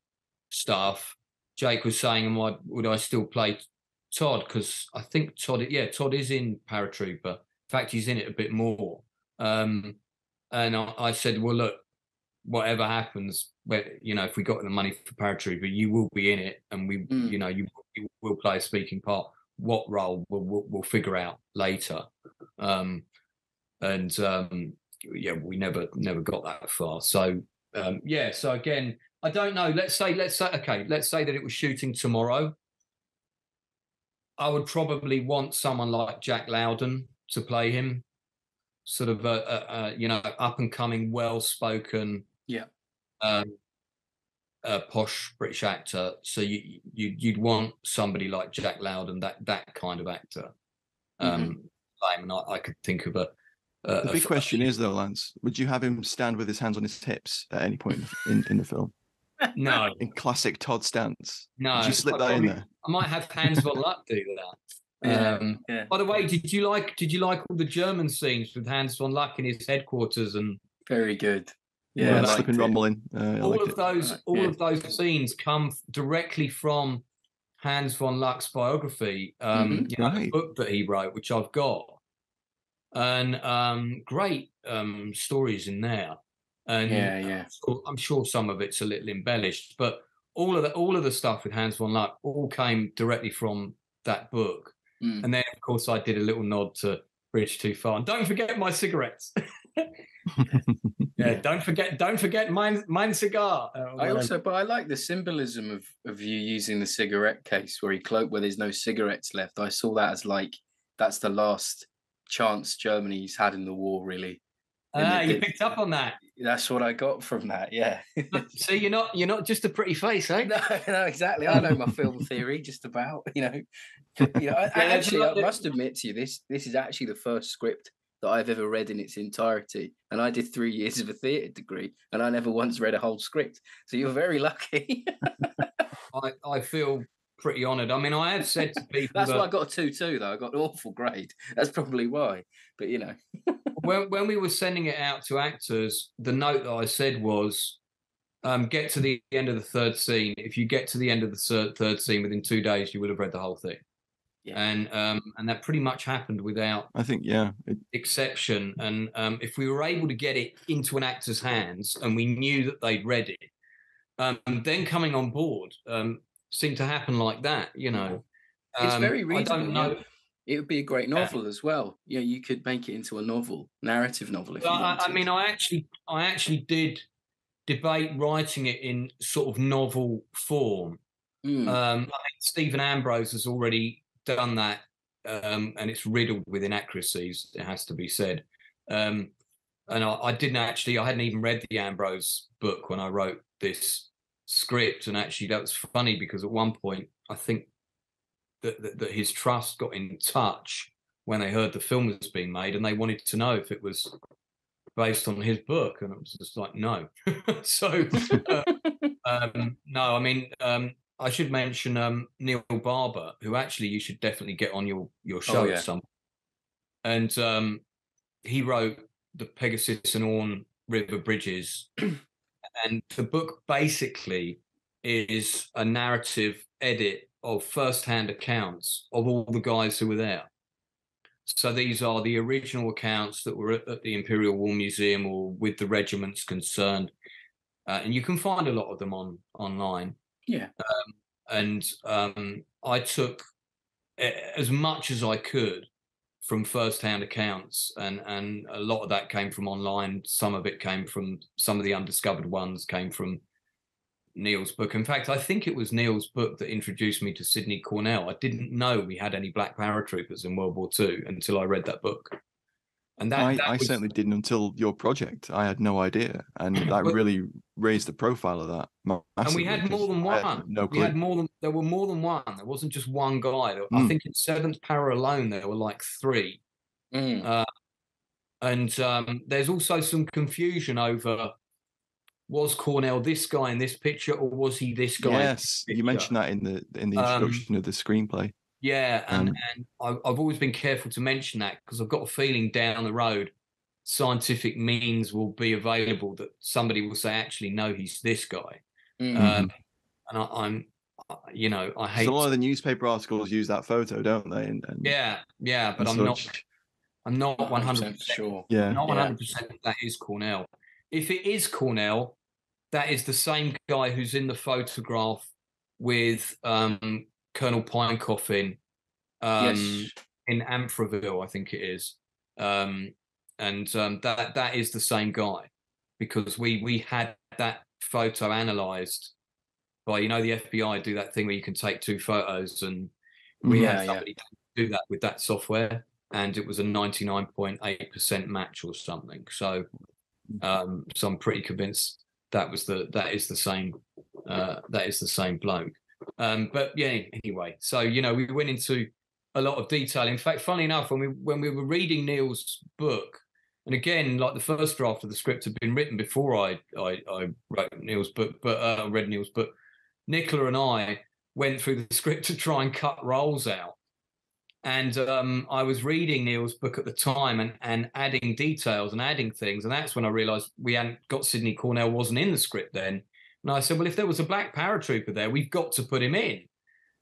stuff, Jake was saying, "Why would I still play Todd?" Because I think Todd, yeah, Todd is in paratrooper. Fact, he's in it a bit more. Um, and I, I said, "Well, look, whatever happens, you know, if we got the money for paratrooper, you will be in it, and we, Mm. you know, you, you will play a speaking part. What role we'll, we'll, we'll figure out later. Um, and um, yeah, we never never got that far. So um, yeah, so again, I don't know. Let's say, let's say, okay, let's say that it was shooting tomorrow. I would probably want someone like Jack Lowden to play him, sort of a, a, a you know up and coming, well spoken, Yeah. um, a posh British actor. So you, you you'd want somebody like Jack Lowden, that that kind of actor. Um, play him, and I, I could think of a. a The big f- question is though, Lance, would you have him stand with his hands on his hips at any point in, in the film? no, In classic Todd stance. no. Would you slip I that in probably- there? I might have Hans von Luck do that. Yeah, Um, yeah. By the way, did you like did you like all the German scenes with Hans von Luck in his headquarters and Very good. Yeah, Yeah, I slipping rumbling. Uh, all of it. those Right, all yeah. of those scenes come directly from Hans von Luck's biography, um, Mhm, you know, the right. book that he wrote, which I've got, and um, great um, stories in there. And Yeah, yeah. so I'm sure some of it's a little embellished, but all of the all of the stuff with Hans von Luck all came directly from that book. Mm. And then, of course, I did a little nod to Bridge Too Far. And don't forget my cigarettes. yeah, don't forget, don't forget mine, mine cigar. Uh, I also, but I like the symbolism of of you using the cigarette case where he cloaked where there's no cigarettes left. I saw that as like that's the last chance Germany's had in the war, really. Ah, you it- picked up on that. That's what I got from that. Yeah. so you're not, you're not just a pretty face, eh? no, no, exactly. I know my film theory just about. You know, you know. I, Yeah, actually, I must admit to you, this this is actually the first script that I've ever read in its entirety, and I did three years of a theatre degree, and I never once read a whole script. So you're very lucky. I, I feel pretty honoured. I mean, I have said to people That's that why I got a two two though. I got an awful grade. That's probably why. But you know, when when we were sending it out to actors, the note that I said was, um, "Get to the end of the third scene. If you get to the end of the third, third scene within two days, you would have read the whole thing." Yeah. And um, and that pretty much happened without I think, yeah. It, exception. And um, if we were able to get it into an actor's hands and we knew that they'd read it, um, then coming on board um, seemed to happen like that. You know, it's Um, very I don't know. It would be a great Yeah. novel as well. Yeah, you could make it into a novel, narrative novel if you Well, I, wanted. I mean, I actually, I actually did debate writing it in sort of novel form. Mm, Um, I think Stephen Ambrose has already done that, um, and it's riddled with inaccuracies. It has to be said. Um, and I, I didn't actually, I hadn't even read the Ambrose book when I wrote this script. And actually, that was funny because at one point, I think that, that, that his trust got in touch when they heard the film was being made, and they wanted to know if it was based on his book, and it was just like no. so uh, um, no, I mean um, I should mention um, Neil Barber, who actually you should definitely get on your your show yeah. at some. And um, he wrote the Pegasus and Orne River Bridges, and the book basically is a narrative edit of first-hand accounts of all the guys who were there. so these are the original accounts that were at, the Imperial War Museum or with the regiments concerned, uh, and you can find a lot of them on online. Yeah. Um, and um, I took as much as I could from first-hand accounts, and and a lot of that came from online. Some of it came from some of the undiscovered ones came from Neil's book. In fact, I think it was Neil's book that introduced me to Sidney Cornell. I didn't know we had any black paratroopers in World War II until I read that book. And that, I, that I was- certainly didn't until your project. I had no idea, and that Well- really raised the profile of that. and we had more than I had one. No we clue. had more than there were more than one. There wasn't just one guy. There- I Mm. think in Seventh Para alone there were like three. Mm. And um, there's also some confusion over was Cornell this guy in this picture or was he this guy? Yes, you mentioned that in the in the Um, introduction of the screenplay. Yeah, and Um, and I, I've always been careful to mention that because I've got a feeling down the road, scientific means will be available that somebody will say, actually, no, he's this guy. Mm. Um, and I, I'm, uh, you know, I 'Cause hate. a lot of the newspaper articles use that photo, don't they? And, and yeah, yeah, but and I'm not. I'm not 100 100% sure. Yeah, Not Yeah. 100 percent that is Cornell. If it is Cornell, that is the same guy who's in the photograph with um, Colonel Pine-Coffin um, yes. in Amfreville, I think it is, um, and um, that that is the same guy because we we had that photo analyzed by you know the FBI do that thing where you can take two photos and we Yeah, had yeah. somebody do that with that software and it was a 99.8% match or something so um so i'm pretty convinced that was the that is the same uh that is the same bloke um but yeah anyway so you know we went into a lot of detail. In fact funny enough when we when we were reading neil's book and again like the first draft of the script had been written before i i, I wrote neil's book but uh read neil's book nicola and i went through the script to try and cut roles out. And um, I was reading Neil's book at the time and, and adding details and adding things, and that's when I realised we hadn't got Sydney Cornell wasn't in the script then. And I said, well, if there was a black paratrooper there, we've got to put him in.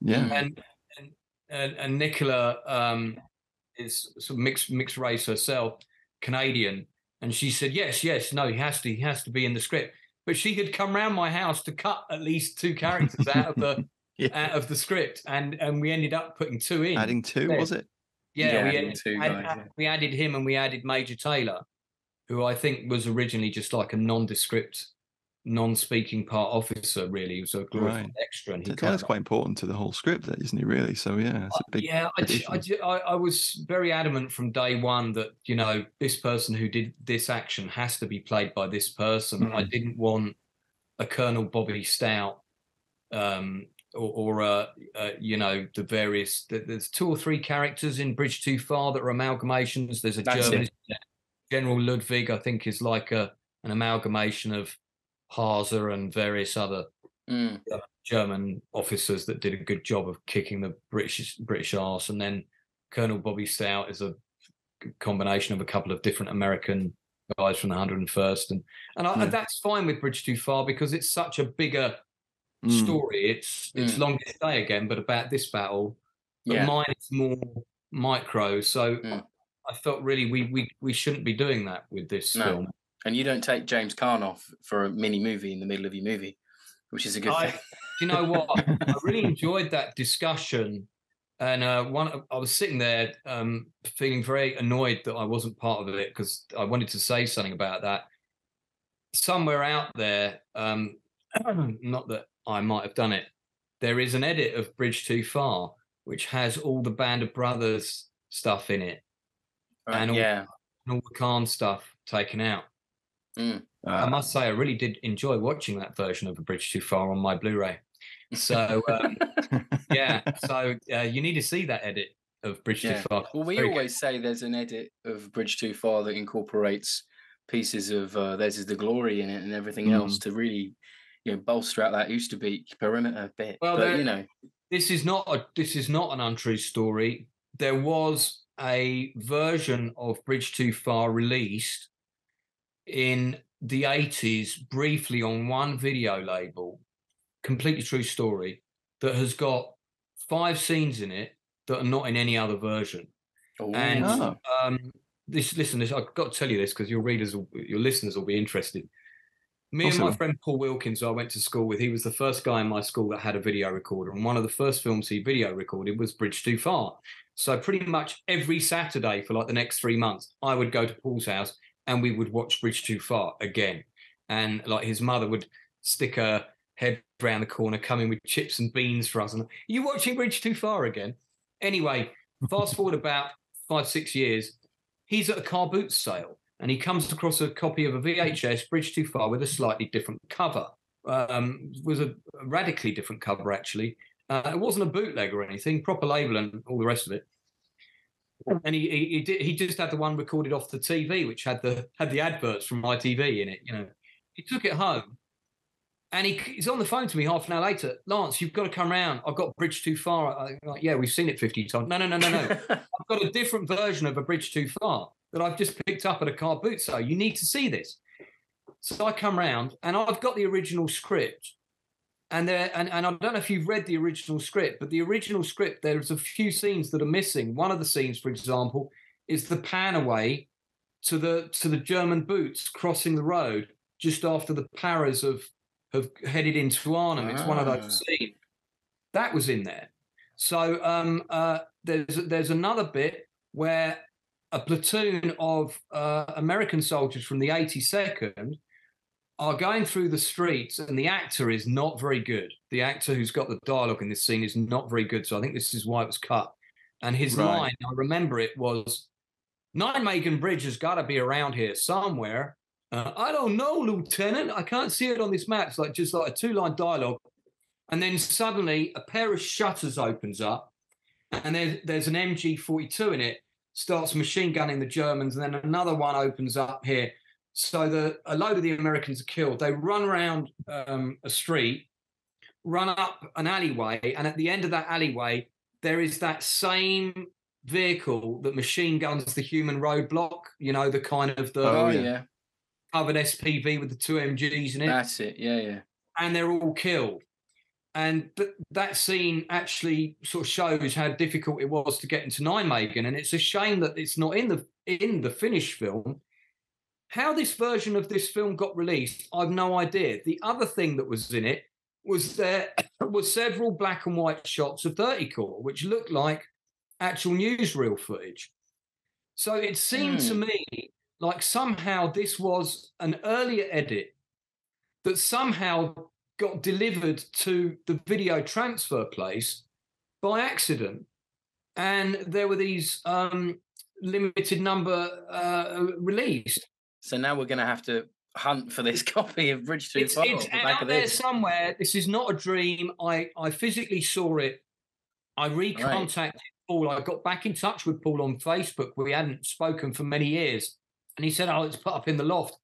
yeah. And and and, and Nicola um, is sort of mixed mixed race herself, Canadian, and she said, yes, yes, no, he has to, he has to be in the script. But she had come round my house to cut at least two characters out of the Yeah. out of the script, and and we ended up putting two in. Adding two, Yeah. was it? Yeah, Yeah, we, added, two add- guys, yeah. we added him and we added Major Taylor, who I think was originally just like a nondescript, non-speaking part officer. Really, he was a glorified Right. extra, and he Taylor's kind of, quite important to the whole script, isn't he? Really? So yeah, it's a big. yeah. I, I, I, was very adamant from day one that you know this person who did this action has to be played by this person. I Mm. didn't want a Colonel Bobby Stout. Um, or, or uh, uh, you know the various th- there's two or three characters in Bridge Too Far that are amalgamations. There's a That's German it. General Ludwig, I think, is like a an amalgamation of Harzer and various other Mm. German officers that did a good job of kicking the British British arse. And then Colonel Bobby Stout is a combination of a couple of different American guys from the 101st, and and I, Yeah. that's fine with Bridge Too Far because it's such a bigger Mm. story. It's it's Mm. longest day again, but about this battle. But Yeah. mine is more micro. So Mm. I felt really we we we shouldn't be doing that with this No. film. And you don't take James Caan off for a mini movie in the middle of your movie, which is a good I- thing. Do you know what? I really enjoyed that discussion. And uh, one, I was sitting there um, feeling very annoyed that I wasn't part of it because I wanted to say something about that. Somewhere out there, um, not that I might have done it, there is an edit of Bridge Too Far, which has all the Band of Brothers stuff in it Right, and all- yeah. and all the Caan stuff taken out. I Uh, must say, I really did enjoy watching that version of A Bridge Too Far on my Blu-ray. So um, yeah, so uh, you need to see that edit of Bridge Yeah. Too Far. Well, we Very good. always say there's an edit of Bridge Too Far that incorporates pieces of uh, Theirs Is the Glory in it and everything Mm. else to really, you know, bolster out that Oosterbeek perimeter a bit. Well, but there- you know, this is not a this is not an untrue story. There was a version of Bridge Too Far released in the 80s briefly on one video label, completely true story, that has got five scenes in it that are not in any other version. And Oh. um, this, listen, this, I've got to tell you this because your readers, will, your listeners will be interested. Me and my friend Paul Wilkins, who I went to school with, he was the first guy in my school that had a video recorder. And one of the first films he video recorded was Bridge Too Far. So pretty much every Saturday for like the next three months, I would go to Paul's house and we would watch Bridge Too Far again. And like his mother would stick her head round the corner, come in with chips and beans for us. And are you watching Bridge Too Far again? Anyway, fast forward about five, six years, he's at a car boot sale and he comes across a copy of a VHS Bridge Too Far with a slightly different cover. Um, was a radically different cover actually. Uh, it wasn't a bootleg or anything, proper label and all the rest of it. And he he, he, did, he just had the one recorded off the TV, which had the had the adverts from ITV in it. You know, he took it home, and he, he's on the phone to me half an hour later. Lance, you've got to come round. I've got Bridge Too Far. I'm like, yeah, we've seen it fifty times. No, no, no, no, no. I've got a different version of a Bridge Too Far that I've just picked up at a car boot sale. You need to see this. So I come round and I've got the original script. And there and, and I don't know if you've read the original script, but the original script, there's a few scenes that are missing. One of the scenes, for example, is the pan away to the to the German boots crossing the road just after the paras have have headed into Arnhem. It's one of Ah. those scenes. That was in there. So um, uh, there's there's another bit where a platoon of uh, American soldiers from the 82nd are going through the streets, and the actor is not very good. The actor who's got the dialogue in this scene is not very good. So I think this is why it was cut. And his Right. line, I remember it was, Nijmegen Bridge has got to be around here somewhere. Uh, I don't know, Lieutenant. I can't see it on this map. It's like just like a two-line dialogue. And then suddenly a pair of shutters opens up, and there's there's an MG42 in it. Starts machine gunning the Germans, and then another one opens up here. So the a load of the Americans are killed. They run around um, a street, run up an alleyway, and at the end of that alleyway, there is that same vehicle that machine guns the human roadblock. You know, the kind of the oh, yeah. yeah. covered SPV with the two MGs in it That's it. Yeah, yeah. and they're all killed. And th- that scene actually sort of shows how difficult it was to get into Nijmegen, and it's a shame that it's not in the in the finished film. How this version of this film got released, I've no idea. The other thing that was in it was there was several black and white shots of Thirty Corps, which looked like actual newsreel footage. So it seemed to me like somehow this was an earlier edit that somehow got delivered to the video transfer place by accident. And there were these um, limited number uh, released. So now we're going to have to hunt for this copy of Bridge Too It's, Far it's the back out of there this. somewhere. This is not a dream. I, I physically saw it. I recontacted Paul. I got back in touch with Paul on Facebook. We hadn't spoken for many years. And he said, Oh, it's put up in the loft.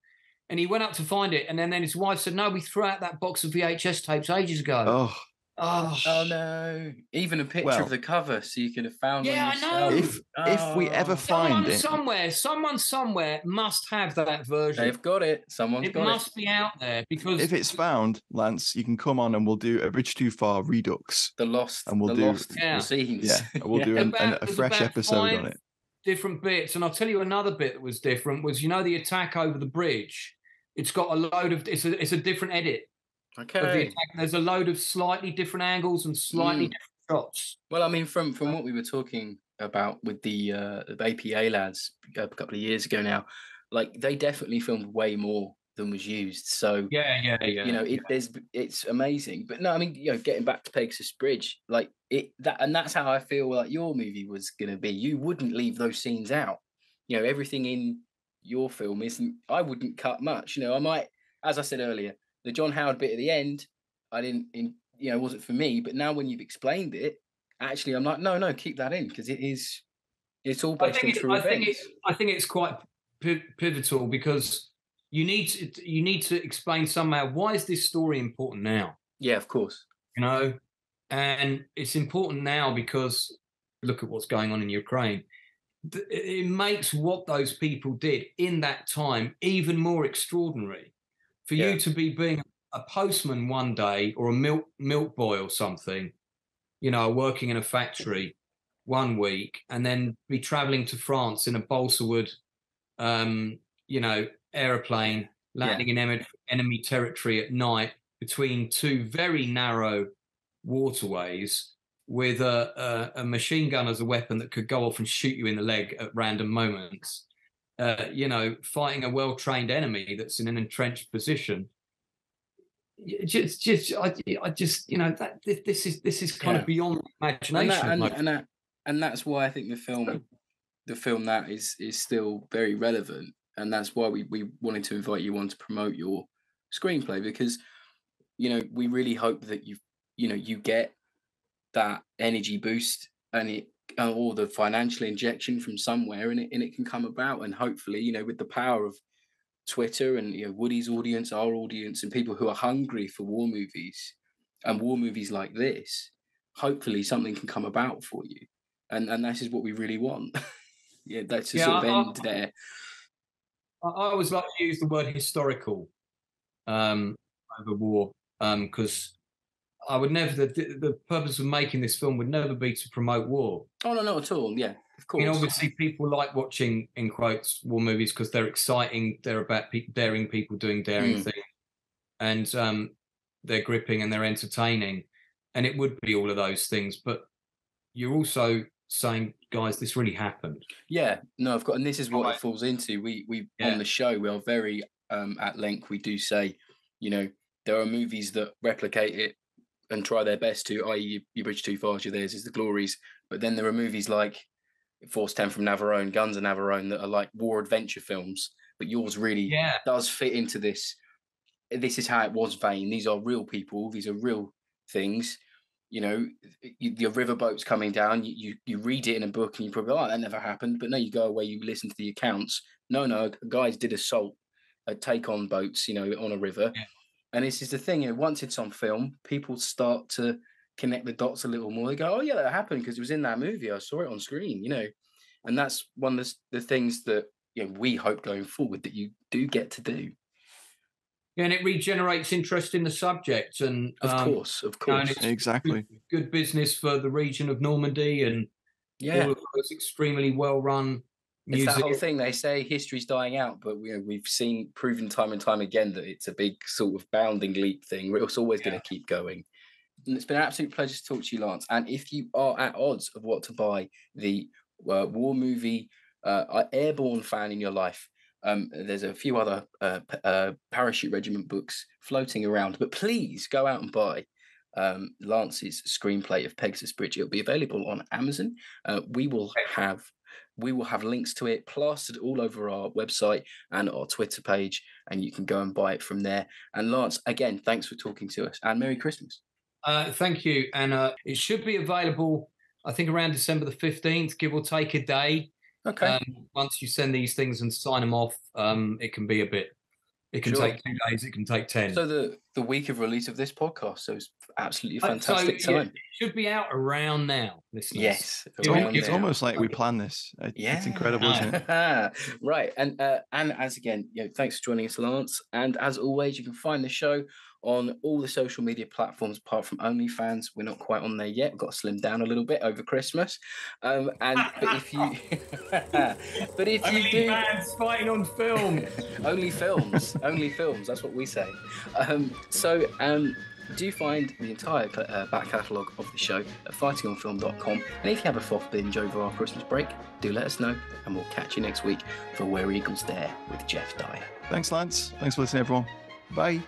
And he went up to find it. And then, then his wife said, No, we threw out that box of VHS tapes ages ago. Oh, Oh, Oh no! Even a picture Well- of the cover, so you could have found. Yeah, I know. yourself. if if we ever Oh, find someone it, somewhere, someone somewhere must have that version. they've got it. Someone's it got it must be out there because if it's found, Lance, you can come on and we'll do a bridge too far redux. The lost, And we'll the do- lost Yeah. scenes. Yeah, we'll do Yeah. an, an, About- a fresh episode on it. different bits. And I'll tell you another bit that was different was you know the attack over the bridge. It's got a load of it's a it's a different edit of the Okay. There's a load of slightly different angles and slightly Mm. different shots. Well, I mean, from from what we were talking about with the uh, the APA lads a couple of years ago now, like they definitely filmed way more than was used. So Yeah, yeah, yeah. you know, it, there's it's amazing. But no, I mean, you know, getting back to Pegasus Bridge, like it that, and that's how I feel like your movie was gonna be. You wouldn't leave those scenes out. You know, everything in your film isn't. I wouldn't cut much. You know, I might, as I said earlier, the John Howard bit at the end, I didn't, in, you know, wasn't for me. But now when you've explained it, actually, I'm like, no, no, keep that in because it is. It's all I based on think, true I think events. it's I think it's quite pi- pivotal because you need to you need to explain somehow why is this story important now. yeah, of course. you know and it's important now because look at what's going on in ukraine it makes what those people did in that time even more extraordinary for Yeah. you to be being a postman one day or a milk milk boy or something you know working in a factory one week and then be traveling to France in a balsa wood, um, you know, aeroplane landing in enemy, enemy territory at night between two very narrow waterways with a, a, a machine gun as a weapon that could go off and shoot you in the leg at random moments. Uh, you know, fighting a well-trained enemy that's in an entrenched position. Just, just, I, I just, you know, that this, is this is kind Yeah. of beyond and imagination. that, and, and that and that's why I think the film, the film that is is still very relevant, and that's why we we wanted to invite you on to promote your screenplay because, you know, we really hope that you you know you get that energy boost and it or the financial injection from somewhere and it and it can come about and hopefully you know with the power of Twitter and you know Woody's audience, our audience, and people who are hungry for war movies and war movies like this, hopefully something can come about for you, and and this is what we really want. yeah, that's to Yeah, sort of I- end there. I, I always like to use the word historical um, over war um because I would never. The, the purpose of making this film would never be to promote war. Oh no, not at all. Yeah, of I course. mean, obviously, people like watching in quotes war movies because they're exciting. They're about pe- daring people doing daring Mm. things, and um, they're gripping and they're entertaining. And it would be all of those things, but you're also saying, guys, this really happened. Yeah, no, I've got, and this is what Right. it falls into. We we Yeah. on the show we are very um at length. We do say, you know, there are movies that replicate it and try their best to, i.e., you, you Bridge Too Fars, your theirs is the glories. But then there are movies like Force Ten from Navarone, Guns of Navarone that are like war adventure films, but yours really Yeah, does fit into this. This is how it was vein. These are real people. These are real things. You know, you, your riverboat's coming down. You, you you read it in a book and you probably oh that never happened. But no, you go away. You listen to the accounts. No, no, guys did assault, uh, take on boats. You know, on a river. Yeah. And this is the thing. You know, once it's on film, people start to connect the dots a little more. They go, oh yeah, that happened because it was in that movie. I saw it on screen. You know, and that's one of the, the things that you know we hope going forward that you do get to do. and it regenerates interest in the subject, and Of um, course, of you know, and course. it's Exactly. good, good business for the region of Normandy and Yeah, all of those extremely well run it's that whole thing. They say history's dying out, but we, we've seen proven time and time again that it's a big sort of bounding leap thing. It's always going to keep going. And it's been an absolute pleasure to talk to you, Lance. And if you are at odds of what to buy, the uh, war movie uh, uh, Airborne fan in your life, um, there's a few other uh, p- uh, parachute regiment books floating around, but please go out and buy um, Lance's screenplay of Pegasus Bridge. It'll be available on Amazon. Uh, we will have we will have links to it plastered all over our website and our Twitter page, and you can go and buy it from there. And Lance, again, thanks for talking to us, and Merry Christmas. Uh, thank you. And uh, it should be available, I think, around December the 15th, give or take a day. Okay. Um, once you send these things and sign them off, um, it can be a bit, it can Sure. take two days, it can take 10. so the the week of release of this podcast, so it's absolutely Uh, so, fantastic yeah, it should be out around now, listeners. Yes, It's It's, it's almost like we Okay. planned this. It- Yeah, It's incredible, isn't it? right, and uh, and as again, you know, thanks for joining us, Lance. And as always, you can find the show on all the social media platforms apart from OnlyFans. We're not quite on there yet. We've got to slim down a little bit over Christmas. Um, and but if you, but if you do, fans fighting on film. only films, only films. That's what we say. Um, so um, do find the entire uh, back catalogue of the show at fightingonfilm.com. And if you have a fourth binge over our Christmas break, do let us know, and we'll catch you next week for Where Eagles Dare with Jeff Dyer. Thanks, Lance. Thanks for listening, everyone. Bye.